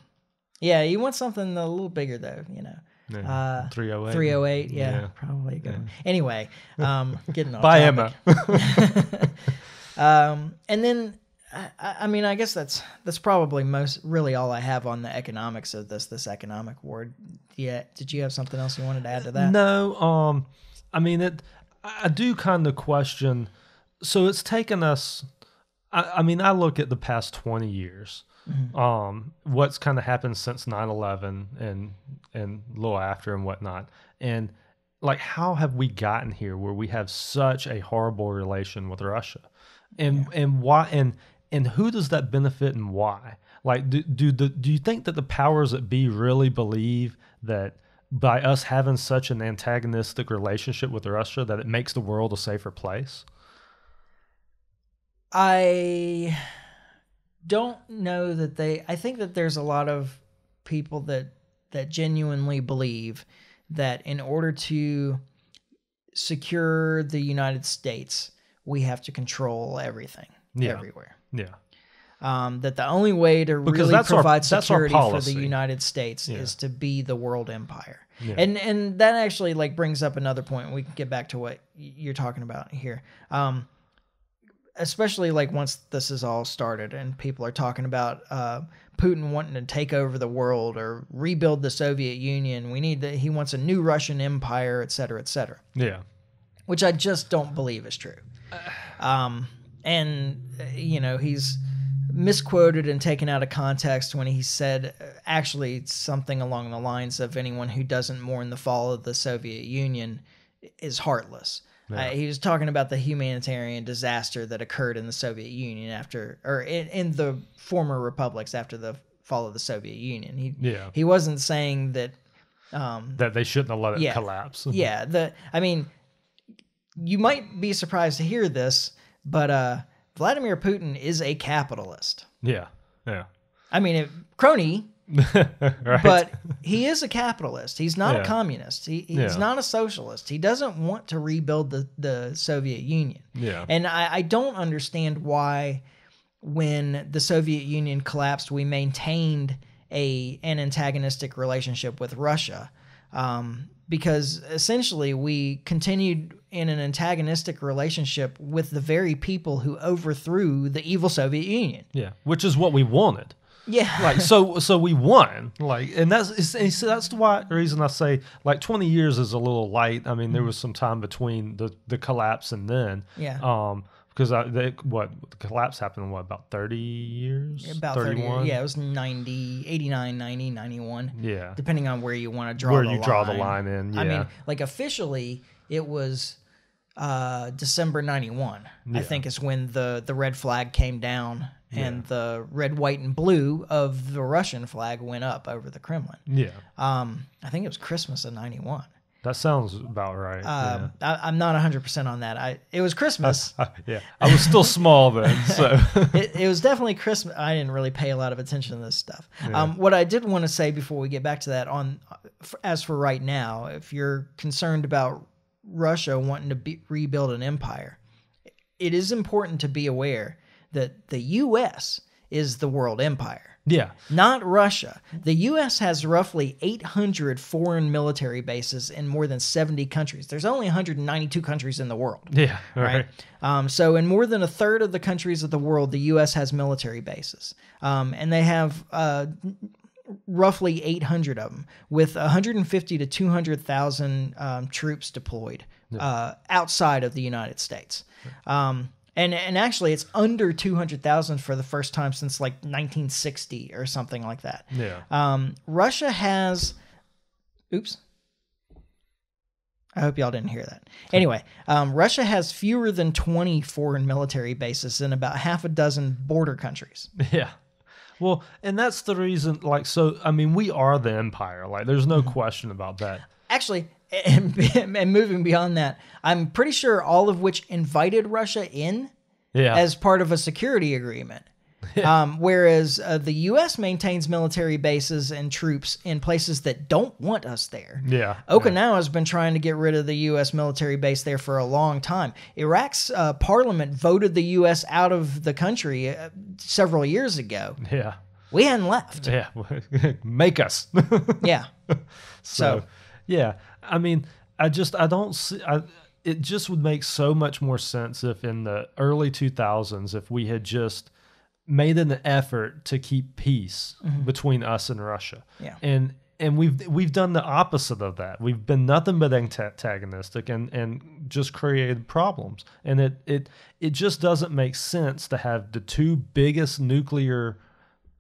yeah, you want something a little bigger though, you know. Yeah. Uh, 308. 308, yeah, Yeah. probably good one. Anyway, um, getting off Buy Emma. Um, and then, I, I mean, I guess that's that's probably most really all I have on the economics of this this economic war. Yeah, did you have something else you wanted to add to that? No, um, I mean it. I I do kind of question. So it's taken us. I, I mean, I look at the past twenty years. Um, what's kind of happened since 9-11 and and a little after and whatnot, and like how have we gotten here where we have such a horrible relation with Russia, and and why and and who does that benefit and why? Like, do do the do you think that the powers that be really believe that by us having such an antagonistic relationship with Russia that it makes the world a safer place? I don't know that they I think that there's a lot of people that that genuinely believe that in order to secure the United States, we have to control everything Yeah. everywhere. Yeah, Um, that the only way to Because really provide our security for the. United States Yeah. is to be the world empire. Yeah. And and that actually like brings up another point. We can get back to what you're talking about here. Um, especially like once this is all started and people are talking about uh, Putin wanting to take over the world or rebuild the Soviet Union. We need that. He wants a new Russian empire, et cetera, et cetera yeah, which I just don't believe is true. Um, and uh, you know he's misquoted and taken out of context when he said uh, actually something along the lines of anyone who doesn't mourn the fall of the Soviet Union is heartless. Uh, he was talking about the humanitarian disaster that occurred in the Soviet Union after, or in, in the former republics after the fall of the Soviet Union. He Yeah. he wasn't saying that um, that they shouldn't have let it Yeah. collapse. yeah, the I mean, you might be surprised to hear this, but uh, Vladimir Putin is a capitalist. yeah, yeah. I mean, it, crony, right. but he is a capitalist. He's not Yeah. a communist. He, he's Yeah. not a socialist. He doesn't want to rebuild the, the Soviet Union. yeah, And I, I don't understand why, when the Soviet Union collapsed, we maintained a an antagonistic relationship with Russia, um, because essentially we continued in an antagonistic relationship with the very people who overthrew the evil Soviet Union. yeah. Which is what we wanted. Yeah, like so so we won like and that's it's, and so that's the why, reason i say like 20 years is a little light i mean there was some time between the the collapse and then Yeah. um because I, they, what the collapse happened in what about 30 years about 30. Yeah, it was 90, 89, 90, 91. yeah depending on where you want to draw Where the you line. draw the line in, I mean, like officially, it was uh, December '91. I think is when the the red flag came down and the red, white, and blue of the Russian flag went up over the Kremlin. yeah Um, I think it was Christmas of '91. that sounds about right Um, I, I'm not 100 percent on that. I it was Christmas. yeah. yeah i was still small then so it, it was definitely Christmas. I didn't really pay a lot of attention to this stuff. Um, what I did want to say before we get back to that, on as for right now, if you're concerned about Russia wanting to be, rebuild an empire, it is important to be aware that the U.S. is the world empire. yeah Not Russia. The U.S. has roughly 800 foreign military bases in more than 70 countries. There's only 192 countries in the world yeah right, right? Um, so, in more than a third of the countries of the world, the U.S. has military bases, um, and they have uh, roughly 800 of them, with 150 to 200,000 um, troops deployed uh, outside of the United States. Um, and, and actually, it's under 200,000 for the first time since like 1960 or something like that. yeah Um, Russia has, oops, I hope y'all didn't hear that. Anyway, um, Russia has fewer than 20 foreign military bases in about half a dozen border countries. Yeah. Well, and that's the reason. Like, so I mean, we are the empire. Like, there's no question about that. Actually, and, and moving beyond that, I'm pretty sure all of which invited Russia in Yeah. as part of a security agreement. um, whereas uh, the U.S. maintains military bases and troops in places that don't want us there. yeah. Okinawa has been trying to get rid of the U.S. military base there for a long time. Iraq's uh, parliament voted the U.S. out of the country uh, several years ago. Yeah. We hadn't left. Yeah. Make us. Yeah. So, So- yeah, I mean, I just I don't see. I, it just would make so much more sense if in the early 2000s, if we had just made an effort to keep peace between us and Russia. Mm-hmm. Yeah. And and we've we've done the opposite of that. We've been nothing but antagonistic and and just created problems. And it it it just doesn't make sense to have the two biggest nuclear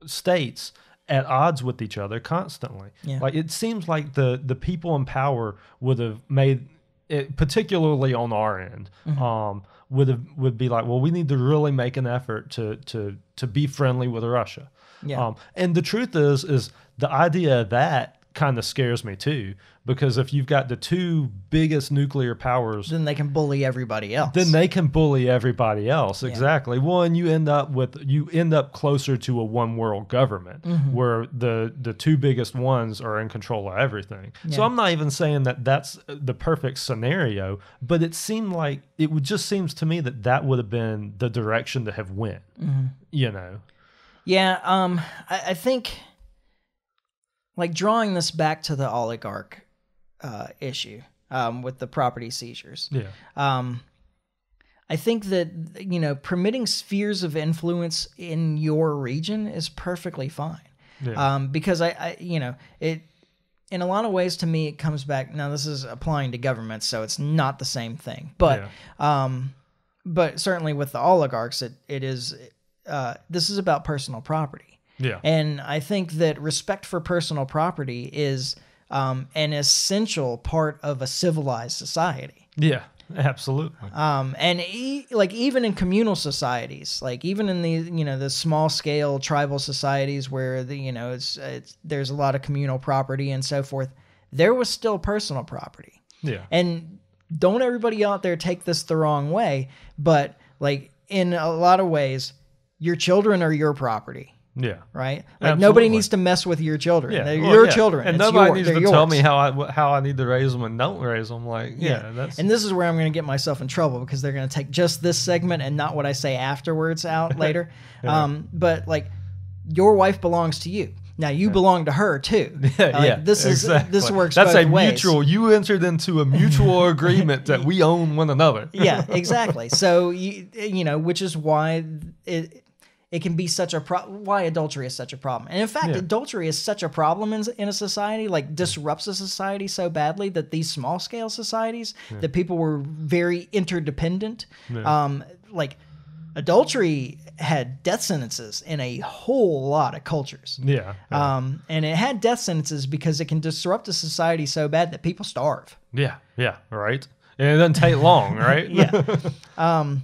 states at odds with each other constantly. Yeah. Like it seems like the the people in power would have made it, particularly on our end, Mm-hmm. um, would have would be like, well, we need to really make an effort to to to be friendly with Russia. Yeah. Um, and the truth is, is the idea of that kind of scares me too, because if you've got the two biggest nuclear powers Then they can bully everybody else. then they can bully everybody else exactly well and you end up with you end up closer to a one world government Mm-hmm. where the the two biggest ones are in control of everything so i'm not even saying that that's the perfect scenario but it seemed like it would just seems to me that that would have been the direction to have went Mm-hmm. you know Yeah, um, I, I think like drawing this back to the oligarch uh, issue um, with the property seizures. yeah Um, I think that you know permitting spheres of influence in your region is perfectly fine. Yeah. Um, because I, I, you know, it in a lot of ways to me it comes back. Now this is applying to governments, so it's not the same thing. But um, but certainly with the oligarchs, it it is. Uh, this is about personal property. Yeah And I think that respect for personal property is um, an essential part of a civilized society. yeah absolutely Um, and e- like even in communal societies, like even in the you know the small scale tribal societies where the you know it's it's there's a lot of communal property and so forth, there was still personal property. yeah And don't everybody out there take this the wrong way, but like in a lot of ways, your children are your property yeah right? Like nobody needs to mess with your children. yeah, They're well, your yeah. children, and It's nobody your- needs to tell me how I how I need to raise them and don't raise them. Like, yeah, that's And this is where I'm going to get myself in trouble because they're going to take just this segment and not what I say afterwards out later. Um, but like, your wife belongs to you. Now you belong to her too. Yeah, Like, yeah, This is exactly. this works. That's a ways. mutual. You entered into a mutual agreement that we own one another. yeah, exactly. So you you know, which is why it it can be such a pro- why adultery is such a problem. And in fact, Yeah. adultery is such a problem in in a society, like disrupts a society so badly that these small scale societies that people were very interdependent. Um, like adultery had death sentences in a whole lot of cultures. Yeah, yeah, Um, and it had death sentences because it can disrupt a society so bad that people starve. yeah, yeah. Right. And it doesn't take long, right? yeah. Um,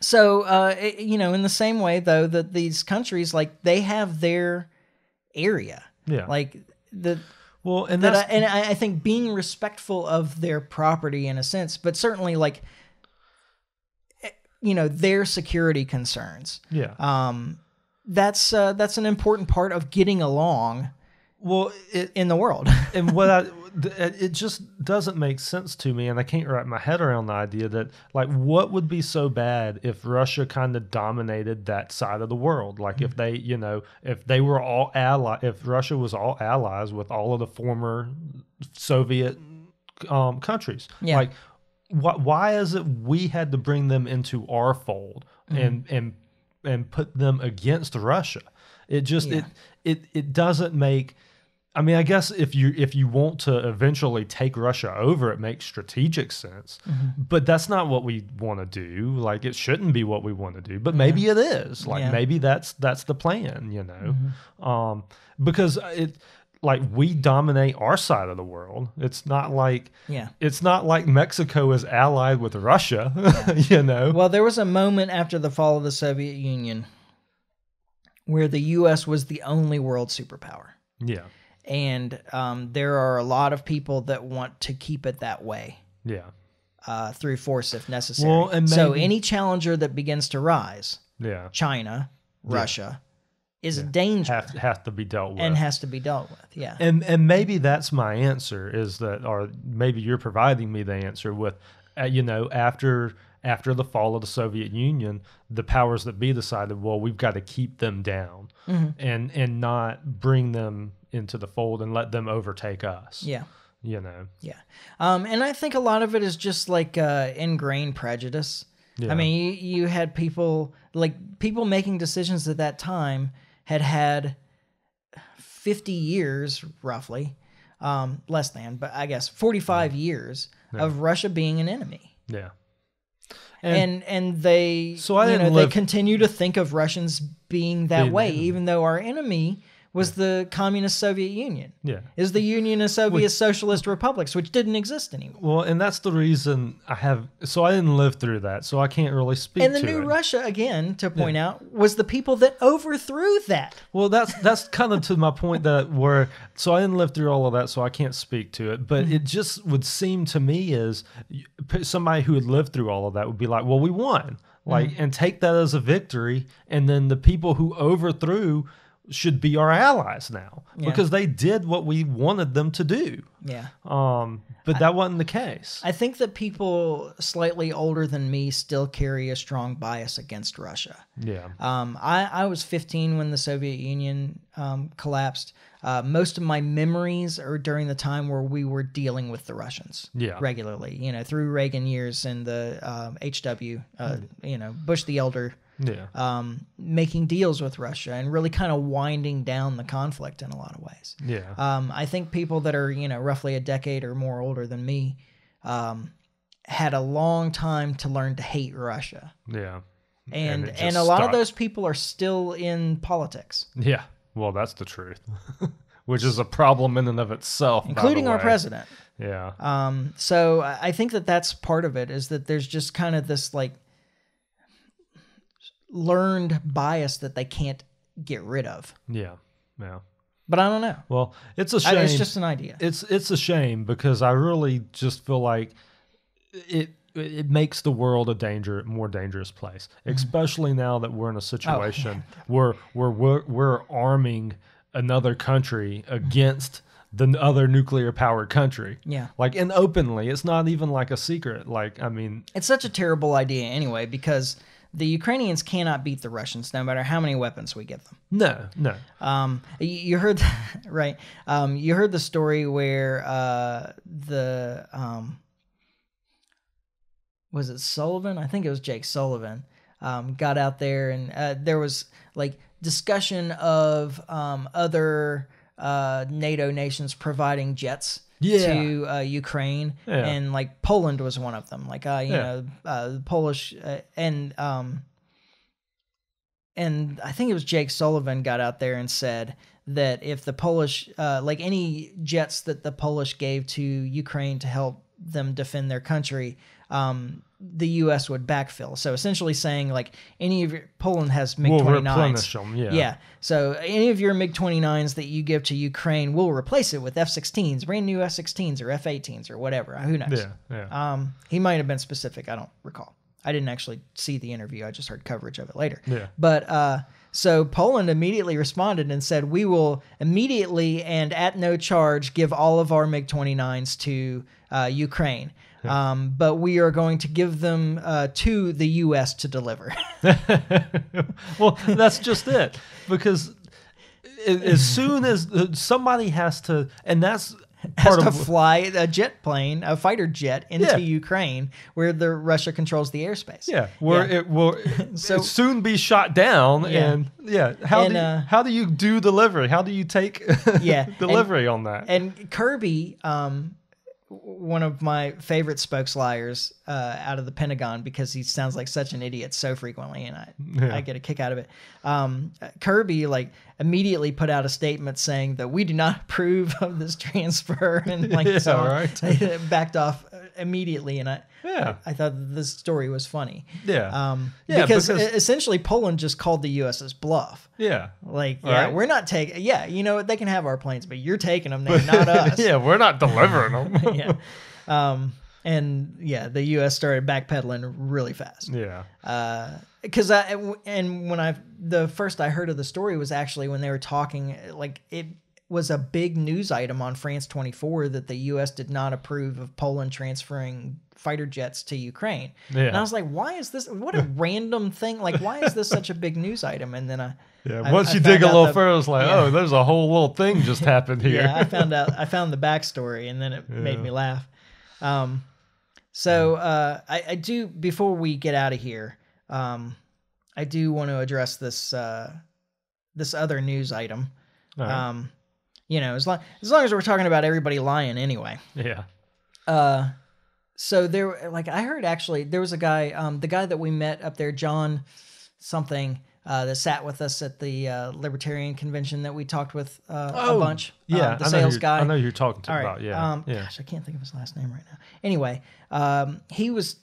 so uh, it- you know, in the same way though that these countries like they have their area, yeah. like the well, and that I, and I, I think being respectful of their property in a sense, but certainly like eh, you know their security concerns. yeah. Um, that's uh, that's an important part of getting along well, it in the world. and what I it just doesn't make sense to me, and I can't wrap my head around the idea that like what would be so bad if Russia kind of dominated that side of the world, like if they, you know, if they were all ally, if Russia was all allies with all of the former Soviet um, countries, Yeah. like why, why is it we had to bring them into our fold and and and put them against Russia? It just Yeah. it it it doesn't make. I mean, I guess if you if you want to eventually take Russia over, it makes strategic sense. But that's not what we want to do. Like it shouldn't be what we want to do. But maybe it is. Like Yeah. maybe that's that's the plan. You know, um, because it like we dominate our side of the world. It's not like Yeah. it's not like Mexico is allied with Russia, you know. Well, there was a moment after the fall of the Soviet Union where the U.S. was the only world superpower. yeah. And um, there are a lot of people that want to keep it that way Yeah. uh, through force if necessary. Well, and so any challenger that begins to rise, Yeah. China, Russia, is a danger Have have to be dealt with. and has to be dealt with. Yeah. and and maybe that's my answer is that or maybe you're providing me the answer with uh, you know after after the fall of the Soviet Union the powers that be decided well we've got to keep them down Mm-hmm. and and not bring them into the fold and let them overtake us yeah. you know Yeah. Um, and I think a lot of it is just like uh, ingrained prejudice. Yeah. I mean, you, you had people like people making decisions at that time had had 50 years roughly, um, less than, but I guess 45 years of Russia being an enemy. yeah And and, they So I you know, they continue to think of Russians being that way, even though our enemy was the communist Soviet Union. yeah Is the Union of Soviet Socialist Republics, which didn't exist anymore. well and that's the reason I have so I didn't live through that so I can't really speak And the new it. Russia, again, to point out, was the people that overthrew that. Well, that's that's kind of to my point that where so I didn't live through all of that, so I can't speak to it. But mm-hmm. it just would seem to me as somebody who had lived through all of that would be like, well, we won, like, mm-hmm. and take that as a victory, and then the people who overthrew should be our allies now because they did what we wanted them to do. Yeah. Um, but that wasn't the case. I think that people slightly older than me still carry a strong bias against Russia. yeah, Um, I, I was 15 when the Soviet Union um, collapsed. Uh, most of my memories are during the time where we were dealing with the Russians Yeah. regularly, you know, through Reagan years and the um, HW, uh, you know, Bush the Elder, yeah, um, making deals with Russia and really kind of winding down the conflict in a lot of ways. yeah, Um, I think people that are, you know, roughly a decade or more older than me um, had a long time to learn to hate Russia. yeah. And it and, a lot of those people are still in politics, Yeah. Well, that's the truth, which is a problem in and of itself, including our president. Yeah. Um, so I think that that's part of it is that there's just kind of this like learned bias that they can't get rid of. Yeah. Yeah. But I don't know. Well, it's a shame. it's just an idea. it's it's a shame because I really just feel like it it makes the world a danger more dangerous place, Mm-hmm. especially now that we're in a Oh, situation where where we're, we're arming another country against the other nuclear powered country. Yeah. Like and openly, it's not even like a secret. Like I mean, It's such a terrible idea anyway because the Ukrainians cannot beat the Russians no matter how many weapons we give them. no, no. Um, you- you heard, right? Um, you heard the story where uh, the um, was it Sullivan? I think it was Jake Sullivan. Um, got out there and uh, there was like discussion of um, other uh, NATO nations providing jets Yeah. to uh, Ukraine, Yeah. and like Poland was one of them. Like uh, you Yeah. know, uh, the Polish uh, and um, and I think it was Jake Sullivan got out there and said that if the Polish, uh, like any jets that the Polish gave to Ukraine to help them defend their country, um, the U.S. would backfill. So essentially saying like any of your Poland has MiG We'll twenty replenish yeah. Yeah. So any of your MiG twenty nines that you give to Ukraine, we'll replace it with F sixteens, brand new F sixteens or F eighteens or whatever. Who knows? Yeah, yeah. Um, he might have been specific. I don't recall. I didn't actually see the interview. I just heard coverage of it later. Yeah. But uh, so Poland immediately responded and said, "We will immediately and at no charge give all of our MiG 29s to uh, Ukraine." Um, but we are going to give them uh, to the U.S. to deliver. well, that's just it. Because as soon as somebody has to, and that's has to of fly a jet plane, a fighter jet, into Yeah. Ukraine, where the Russia controls the airspace. yeah, where Yeah. it will So- soon be shot down, Yeah. and yeah, how And, do you, uh, how do you do delivery? How do you take Yeah, and- delivery on that? And Kirby, um, one of my favorite spokesliers uh, out of the Pentagon because he sounds like such an idiot so frequently, and I Yeah. I get a kick out of it. Um, Kirby like immediately put out a statement saying that we do not approve of this transfer, and like Yeah, so right. They backed off immediately, and I Yeah. I thought this story was funny. Yeah. Um, Yeah, because, because- essentially Poland just called the U.S.'s bluff. yeah. Like, yeah, Right. we're not taking. Yeah, you know? They can have our planes, but you're taking them, there, not us. yeah, we're not delivering them. yeah. Um, and yeah, the U.S. started backpedaling really fast. yeah. Because I and when I the first I heard of the story was actually when they were talking like it was a big news item on France 24 that the U.S. did not approve of Poland transferring fighter jets to Ukraine. Yeah. And I was like, why is this? What a random thing! Like, why is this such a big news item? And then I Yeah. Once I you found dig a little the- further, it's like, yeah. oh, there's a whole little thing just happened here. yeah, I found out. I found the backstory, and then it made me laugh. Um, so uh, I, I do. Before we get out of here, um, I do want to address this uh, this other news item. Right. Um, you know, as long as long as we're talking about everybody lying anyway. yeah. Uh, so there, like I heard actually, there was a guy, um, the guy that we met up there, John something, uh, that sat with us at the uh, Libertarian convention that we talked with uh, a bunch. Oh, Yeah. the I sales guy. I know you're talking to All right. about. Yeah. Um, yeah. Gosh, I can't think of his last name right now. Anyway, um, he was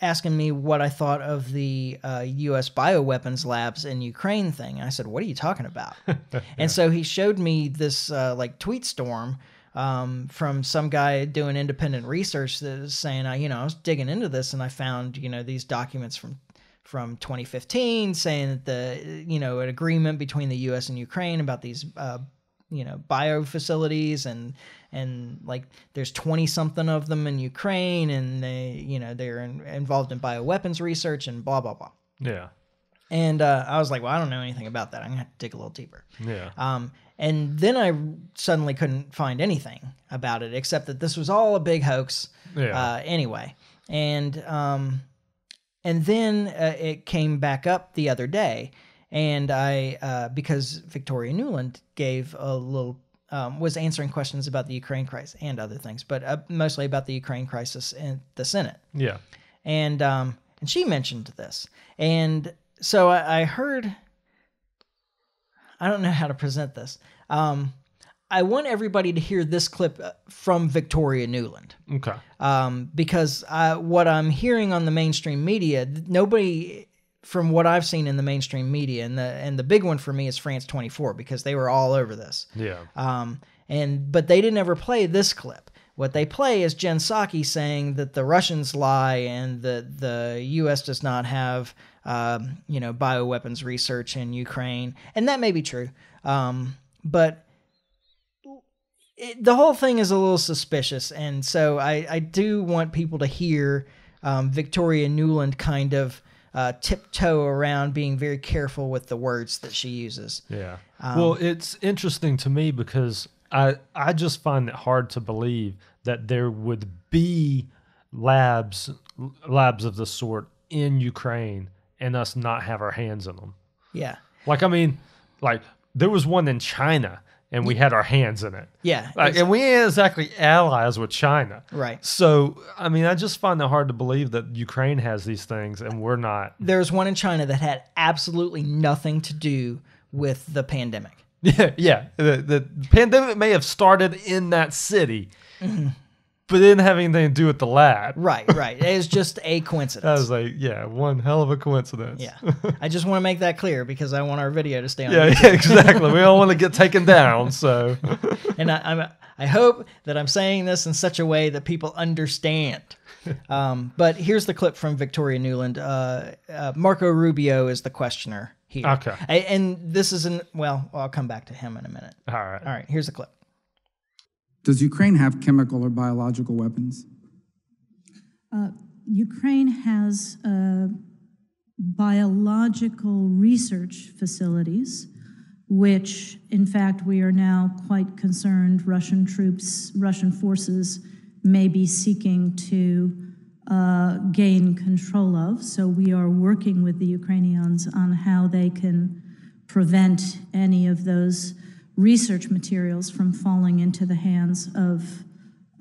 asking me what I thought of the uh, U.S. bioweapons labs in Ukraine thing. And I said, "What are you talking about?" And so he showed me this uh, like tweet storm um, from some guy doing independent research that was saying, I, you know, I was digging into this and I found, you know, these documents from from 2015 saying that the, you know, an agreement between the U.S. and Ukraine about these, uh, you know, bio facilities and and like there's 20 something of them in Ukraine and they, you know, they're in, involved in bioweapons research and blah blah blah. Yeah. And uh, I was like, well, I don't know anything about that. I'm gonna have to dig a little deeper. Yeah. Um, and then I suddenly couldn't find anything about it except that this was all a big hoax. Yeah. Uh, anyway, and um, and then uh, it came back up the other day, and I uh, because Victoria Nuland gave a little. Um, was answering questions about the Ukraine crisis and other things, but uh, mostly about the Ukraine crisis in the Senate yeah. and um, and she mentioned this, and so I, I heard. I don't know how to present this. Um, I want everybody to hear this clip uh, from Victoria Nuland Okay. um, because I, what I'm hearing on the mainstream media, nobody from what I've seen in the mainstream media, and the and the big one for me is France 24 because they were all over this. Yeah. Um, and but they didn't ever play this clip. What they play is Jen Psaki saying that the Russians lie and that the U.S. does not have, um, you know, bioweapons research in Ukraine, and that may be true. Um, but it, the whole thing is a little suspicious, and so I, I do want people to hear um, Victoria Nuland kind of uh, tiptoe around being very careful with the words that she uses. Yeah. Um, well, it's interesting to me because I I just find it hard to believe that there would be labs labs of this sort in Ukraine and us not have our hands in them. Yeah, Like I mean, like there was one in China and we had our hands in it. yeah, Like, and we ain't exactly allies with China. right. So, I mean, I just find it hard to believe that Ukraine has these things and we're not. There's one in China that had absolutely nothing to do with the pandemic. Yeah, yeah. The, the pandemic may have started in that city, Mm-hmm. But it didn't have anything to do with the lad. Right, right. It is just a That coincidence. was like, yeah, one hell of a coincidence. yeah. I just want to make that clear because I want our video to stay on. yeah, yeah, exactly. we don't want to get taken down. So, And I, I'm, I hope that I'm saying this in such a way that people understand. Um, but here's the clip from Victoria Nuland. Uh, uh, Marco Rubio is the questioner here. Okay. A- And this is an, well, I'll come back to him in a minute. all right. All right, here's the clip. Does Ukraine have chemical or biological weapons? Ukraine has uh, biological research facilities, which, in fact, we are now quite concerned Russian troops, Russian forces may be seeking to uh, gain control of. So we are working with the Ukrainians on how they can prevent any of those research materials from falling into the hands of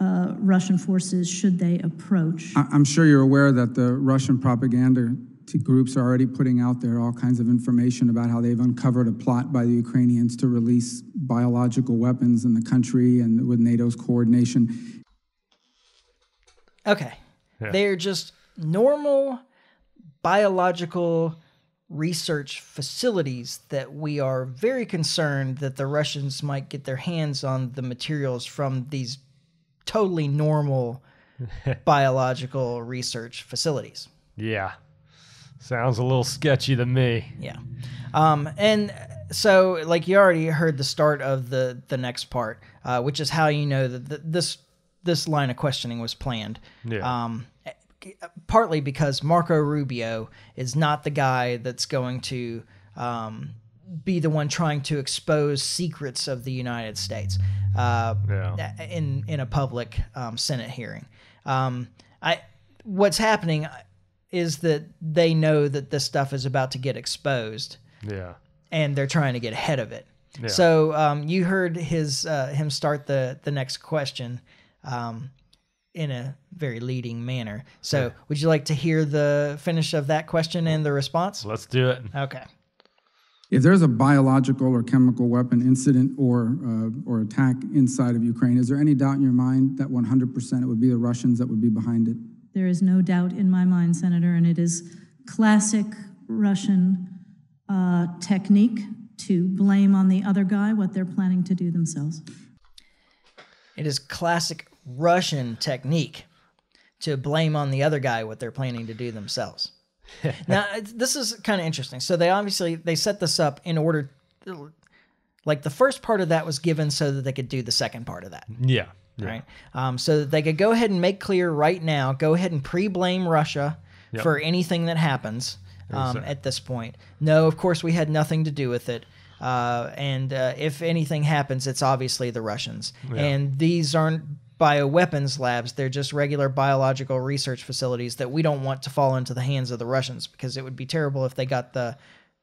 uh, Russian forces should they approach. I- I'm sure you're aware that the Russian propaganda t- groups are already putting out there all kinds of information about how they've uncovered a plot by the Ukrainians to release biological weapons in the country and with NATO's coordination. Okay. They're just normal biological research facilities that we are very concerned that the Russians might get their hands on the materials from these totally normal biological research facilities. Yeah. Sounds a little sketchy to me. Yeah. Um, and so, like you already heard the start of the the next part, uh, which is how you know that th- this this line of questioning was planned. Yeah. Um, partly because Marco Rubio is not the guy that's going to um, be the one trying to expose secrets of the United States uh, Yeah. in in a public um, Senate hearing. Um, I what's happening is that they know that this stuff is about to get exposed Yeah. and they're trying to get ahead of it. Yeah. So um, you heard his uh, him start the the next question um, in a very leading manner. So would you like to hear the finish of that question and the response? Let's do it. Okay. If there's a biological or chemical weapon incident or, uh, or attack inside of Ukraine, is there any doubt in your mind that 100% it would be the Russians that would be behind it? There is no doubt in my mind, Senator, and it is classic Russian uh, technique to blame on the other guy what they're planning to do themselves. It is classic Russian technique to blame on the other guy what they're planning to do themselves. now, this is kind of interesting. So they obviously they set this up in order like the first part of that was given so that they could do the second part of that. Yeah. Yeah. right? Um, so that they could go ahead and make clear right now, go ahead and pre-blame Russia Yep. for anything that happens um, at this point. No, of course we had nothing to do with it. Uh, and uh, if anything happens, it's obviously the Russians. And these aren't bioweapons labs; they're just regular biological research facilities that we don't want to fall into the hands of the Russians because it would be terrible if they got the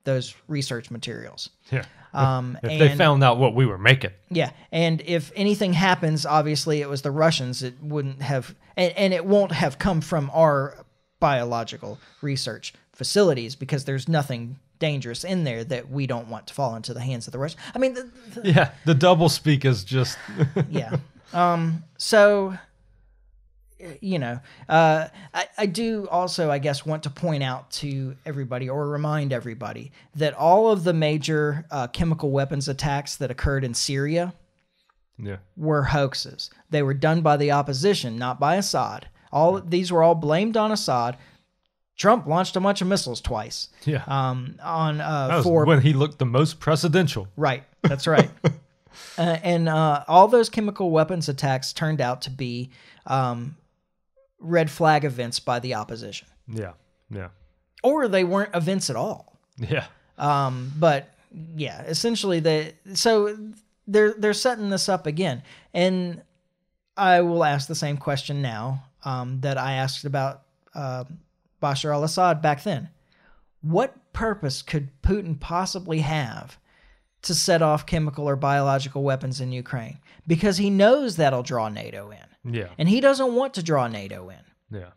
those research materials. Yeah. Um, If they found out what we were making. yeah, and if anything happens, obviously it was the Russians. It wouldn't have, and, and it won't have come from our biological research facilities because there's nothing dangerous in there that we don't want to fall into the hands of the Russians. I mean, the, the- Yeah. The double speak is just. yeah. Um. So, you know, uh, I, I do also, I guess, want to point out to everybody or remind everybody that all of the major uh, chemical weapons attacks that occurred in Syria yeah. were hoaxes. They were done by the opposition, not by Assad. All these were all blamed on Assad. Trump launched a bunch of missiles twice. Yeah. Um, on uh, for when he looked the most presidential. right. That's right. uh, and uh, all those chemical weapons attacks turned out to be um, red flag events by the opposition, Yeah. Yeah. or they weren't events at all. Yeah. Um, but yeah, essentially they so they're they're setting this up again, and I will ask the same question now um, that I asked about uh, Bashar al-Assad back then. What purpose could Putin possibly have to set off chemical or biological weapons in Ukraine? Because he knows that'll draw NATO in, Yeah. and he doesn't want to draw NATO in. Yeah.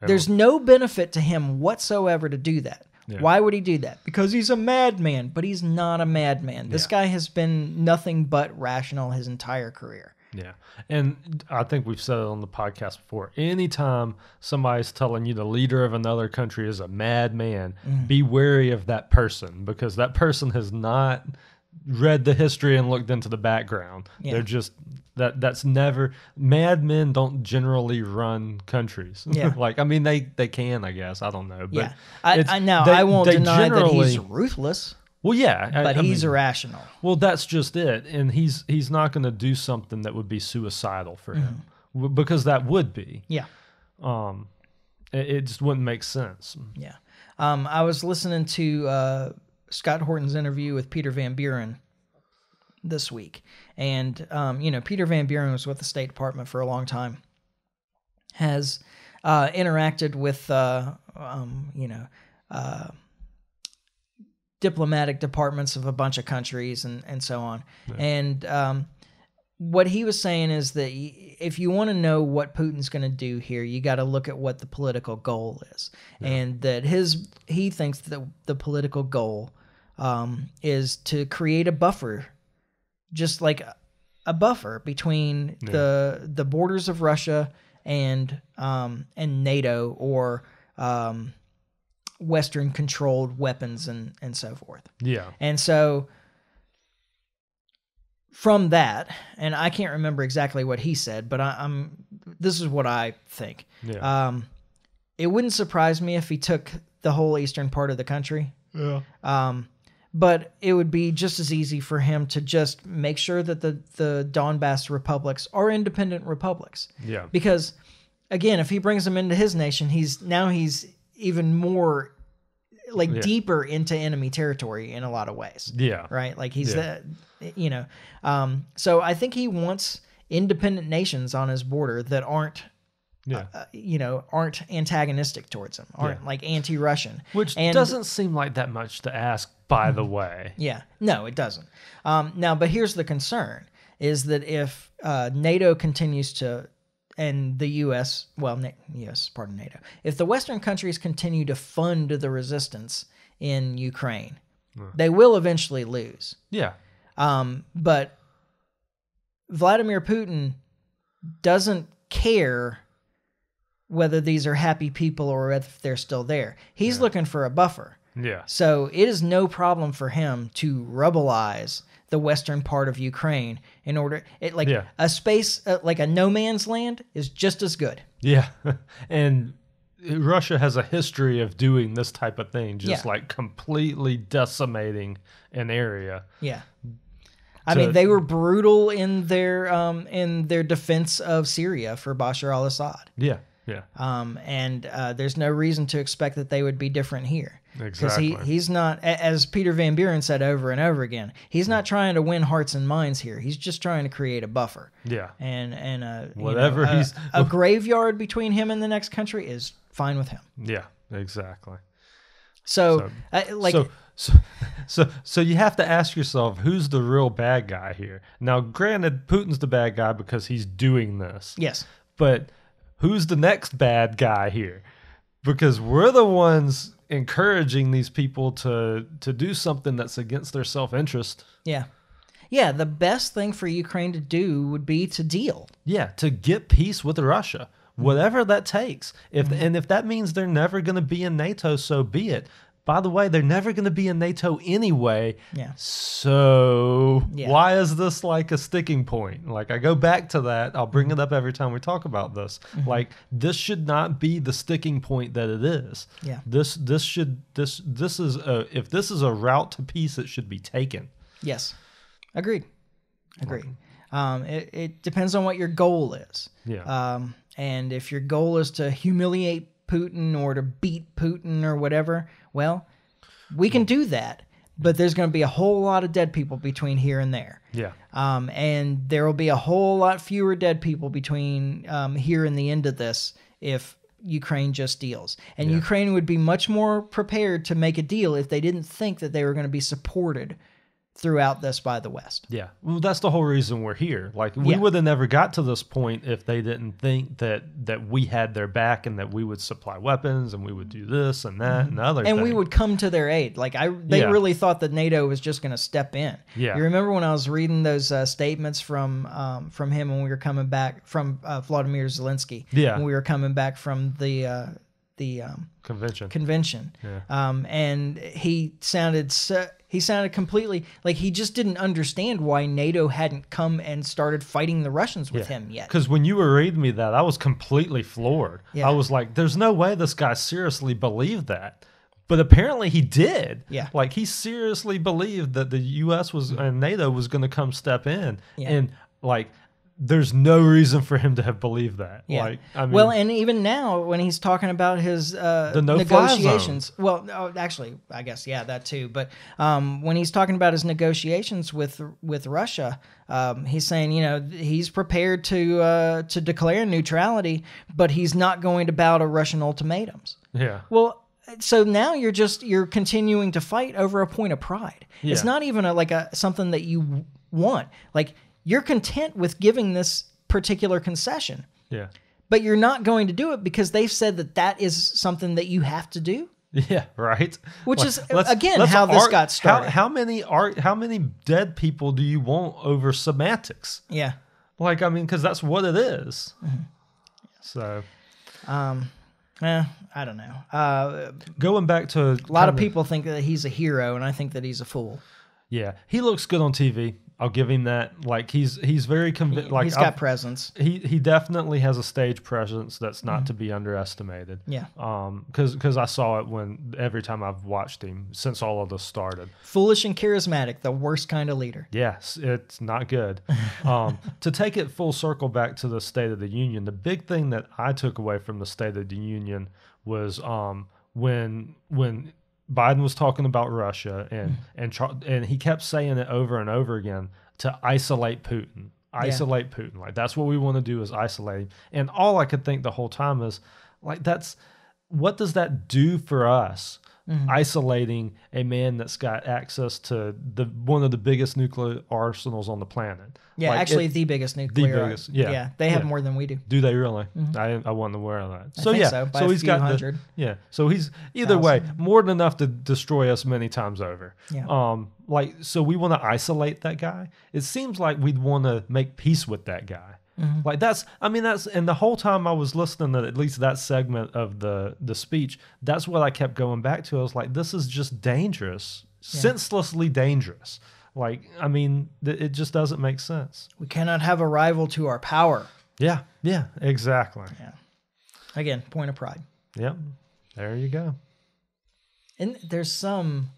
There's no benefit to him whatsoever to do that. Yeah. Why would he do that? Because he's a madman, but he's not a madman. This Yeah. guy has been nothing but rational his entire career. Yeah. And I think we've said it on the podcast before. Anytime somebody's telling you the leader of another country is a madman, mm. be wary of that person because that person has not read the history and looked into the background. Yeah. They're just that that's never madmen don't generally run countries. Yeah. like I mean they they can, I guess. I don't know. But yeah, I, I now they- I won't deny that he's ruthless, Well, yeah, but I he's mean- irrational. well, that's just it, and he's he's not going to do something that would be suicidal for him, W- because that would be. Yeah, Um, it, it just wouldn't make sense. yeah. Um, I was listening to uh, Scott Horton's interview with Peter Van Buren this week, and um, you know Peter Van Buren was with the State Department for a long time, has uh, interacted with uh, um, you know. Diplomatic departments of a bunch of countries and, and so on. And um, what he was saying is that if you want to know what Putin's going to do here, you got to look at what the political goal is, and that his he thinks that the political goal um, is to create a buffer, just like a, a buffer between the the borders of Russia and um, and NATO or um, Western controlled weapons and and so forth. Yeah. And so from that, and I can't remember exactly what he said, but I, I'm this is what I think. Yeah. Um, it wouldn't surprise me if he took the whole eastern part of the country. yeah. Um, but it would be just as easy for him to just make sure that the the Donbass republics are independent republics. Yeah. Because again, if he brings them into his nation, he's now he's even more like Yeah. deeper into enemy territory in a lot of ways Yeah. right? Like he's Yeah. the, you know, um, so I think he wants independent nations on his border that aren't, Yeah. uh, you know, aren't antagonistic towards him, aren't Yeah. like anti-Russian, Which and- doesn't seem like that much to ask, by the way. Yeah, no, it doesn't. Um, now, but here's the concern: is that if uh, NATO continues to, and the U.S. well, U.S. of NATO. If the Western countries continue to fund the resistance in Ukraine, they will eventually lose. Yeah. Um, but Vladimir Putin doesn't care whether these are happy people or if they're still there. He's looking for a buffer. Yeah. So it is no problem for him to rebelize the western part of Ukraine in order it like Yeah. a space uh, like a no man's land is just as good. Yeah. and Russia has a history of doing this type of thing, just Yeah. like completely decimating an area. Yeah. I To- mean, they were brutal in their um, in their defense of Syria for Bashar al-Assad. Yeah. Yeah. Um, and uh, there's no reason to expect that they would be different here. Because he, he's not, as Peter Van Buren said over and over again, he's not trying to win hearts and minds here. He's just trying to create a buffer. Yeah. And and uh, you know, Whatever a- he's- a graveyard between him and the next country is fine with him. Yeah. Exactly. So, So- uh, like, so, so, so, so you have to ask yourself, who's the real bad guy here? Now, granted, Putin's the bad guy because he's doing this. yes, But who's the next bad guy here? Because we're the ones encouraging these people to to do something that's against their self interest. yeah, yeah. The best thing for Ukraine to do would be to deal. Yeah, to get peace with Russia, whatever that takes. If mm-hmm. and if that means they're never going to be in NATO, so be it. By the way, they're never going to be in NATO anyway. Yeah. So Yeah. why is this like a sticking point? Like I go back to that. I'll bring it up every time we talk about this. Mm-hmm. Like this should not be the sticking point that it is. Yeah. This this should this this is a if this is a route to peace, it should be taken. Yes, agreed, agreed. Um, it, it depends on what your goal is. Yeah. Um, and if your goal is to humiliate Putin or to beat Putin or whatever, well, we can do that. But there's going to be a whole lot of dead people between here and there. yeah. Um, and there will be a whole lot fewer dead people between um, here and the end of this if Ukraine just deals. And Ukraine would be much more prepared to make a deal if they didn't think that they were going to be supported throughout this by the West. Yeah. Well, that's the whole reason we're here. Like we Yeah. would have never got to this point if they didn't think that that we had their back and that we would supply weapons and we would do this and that and the other. and we would come to their aid. Like I, they Yeah. really thought that NATO was just going to step in. Yeah. You remember when I was reading those uh, statements from um, from him when we were coming back from uh, Vladimir Zelensky. Yeah. When we were coming back from the uh, the um, convention. convention. Yeah. Um, and he sounded so, he sounded completely like he just didn't understand why NATO hadn't come and started fighting the Russians with him yet. Because when you were reading me that, I was completely floored. Yeah. I was like, "There's no way this guy seriously believed that." But apparently he did. Yeah. Like he seriously believed that the U.S. was and NATO was going to come step in, Yeah. and like, there's no reason for him to have believed that. Yeah. Like, I mean, well, and even now when he's talking about his uh, The negotiations, well, no, actually, I guess yeah, that too. But um, when he's talking about his negotiations with with Russia, um, he's saying you know he's prepared to uh, to declare neutrality, but he's not going to bow to Russian ultimatums. yeah. Well, so now you're just you're continuing to fight over a point of pride. It's not even a, like a something that you want. Like you're content with giving this particular concession, Yeah. but you're not going to do it because they've said that that is something that you have to do. Yeah, right. Which Like, is, let's- again, let's how this got started. How, how many art? How many dead people do you want over semantics? Yeah. Like, I mean, because that's what it is. Mm-hmm. So, Eh, I don't know. Uh, going back to a lot of people think that he's a hero, and I think that he's a fool. Yeah, he looks good on TV. I'll give him that. Like he's he's very convinced. Like he's got I've- presence. he he definitely has a stage presence that's not to be underestimated. Mm-hmm. Yeah. Um, because because I saw it when every time I've watched him since all of this started. Foolish and charismatic, the worst kind of leader. Yes, it's not good. Um, to take it full circle back to the State of the Union, the big thing that I took away from the State of the Union was um, when when Biden was talking about Russia and mm. and Char- and he kept saying it over and over again to isolate Putin, isolate Putin. Like that's what we want to do is isolate him. And all I could think the whole time is like that's what does that do for us? Mm-hmm. Isolating a man that's got access to the one of the biggest nuclear arsenals on the planet. Yeah, Like, actually, it- the biggest nuclear. The biggest, yeah, yeah, they have yeah. more than we do. do they really? I I wasn't aware of that. So yeah, so, so a he's got hundred. the yeah. So he's either way more than enough to destroy us many times over. Yeah. Um, like so we want to isolate that guy. It seems like we'd want to make peace with that guy. Mm-hmm. Like that's I mean that's and the whole time I was listening to at least that segment of the the speech, that's what I kept going back to. I was like, this is just dangerous, senselessly dangerous. Like I mean, th- it just doesn't make sense. We cannot have a rival to our power. Yeah, yeah, exactly. Yeah. Again, point of pride. Yep. There you go. And there's some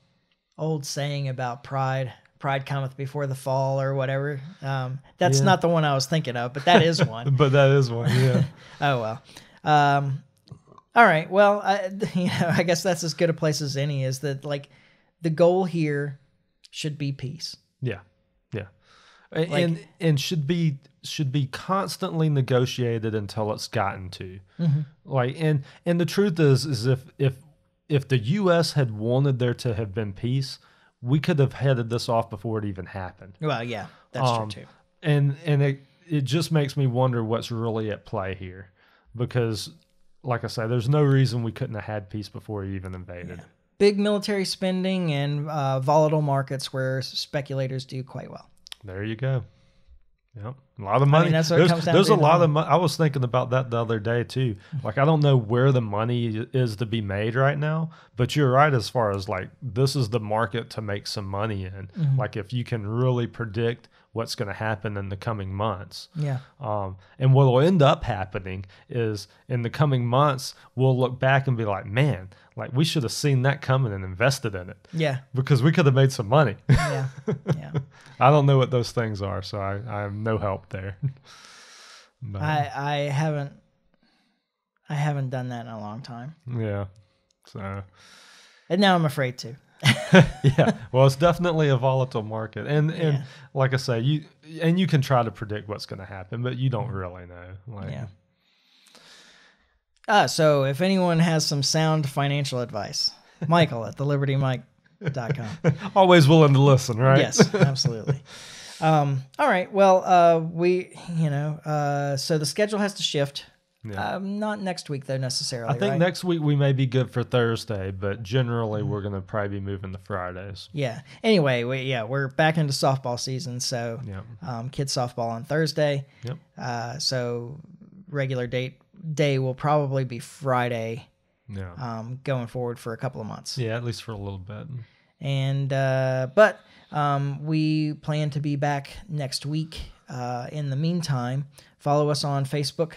old saying about pride. Pride cometh before the fall, or whatever. Um, that's Yeah. not the one I was thinking of, but that is one. But that is one, yeah. oh well. Um, all right. Well, I, you know, I guess that's as good a place as any. Is that like the goal here should be peace. yeah. Yeah. A- and and should be should be constantly negotiated until it's gotten to. Like and and the truth is is if if if the US had wanted there to have been peace, we could have headed this off before it even happened. Well, yeah, that's Um, true too. and and it it just makes me wonder what's really at play here because like I say there's no reason we couldn't have had peace before he even invaded. Big military spending and uh, volatile markets where speculators do quite well. There you go. Yep. A lot of money. that's what there's comes down there's a lot the of money. I was thinking about that the other day too. Like I don't know where the money is to be made right now, but you're right as far as like this is the market to make some money in. Mm-hmm. Like if you can really predict what's going to happen in the coming months. Yeah. Um, and what will end up happening is in the coming months, we'll look back and be like, man, like we should have seen that coming and invested in it Yeah. because we could have made some money. Yeah. Yeah. I don't know what those things are, so I, I have no help there. but, I I haven't I haven't done that in a long time. yeah. So And now I'm afraid to. yeah, well, it's definitely a volatile market, and and Yeah. like I say, you and you can try to predict what's going to happen, but you don't really know. Like, Yeah. Uh, so if anyone has some sound financial advice, Michael at thelibertymic.com. always willing to listen, right? Yes, absolutely. Um, all right. Well, uh, we, you know, uh, so the schedule has to shift. Yeah. Um, not next week though necessarily. I think right? next week we may be good for Thursday, but generally we're going to probably be moving to Fridays. Yeah. Anyway, we, yeah, we're back into softball season, so Yep. um, kids softball on Thursday. Yep. Uh, so regular date day will probably be Friday Yeah. um, going forward for a couple of months. yeah, at least for a little bit. And uh, but um, we plan to be back next week. Uh, in the meantime, follow us on Facebook.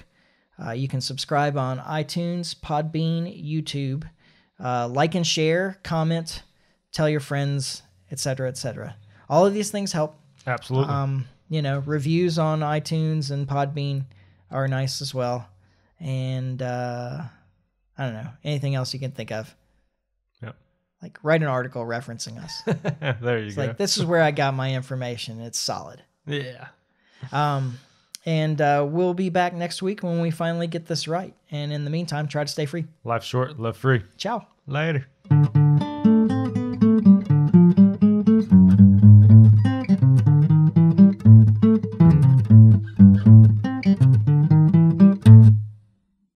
Uh, you can subscribe on iTunes, Podbean, YouTube. Uh, like and share, comment, tell your friends, etc., etc. All of these things help. Absolutely. Um, you know, reviews on iTunes and Podbean are nice as well. And uh, I don't know anything else you can think of. Yep. Like write an article referencing us. there you It's go. like this is where I got my information. It's solid. yeah. Um, and uh, we'll be back next week when we finally get this right. And in the meantime, try to stay free. Life short, live free. Ciao. Later.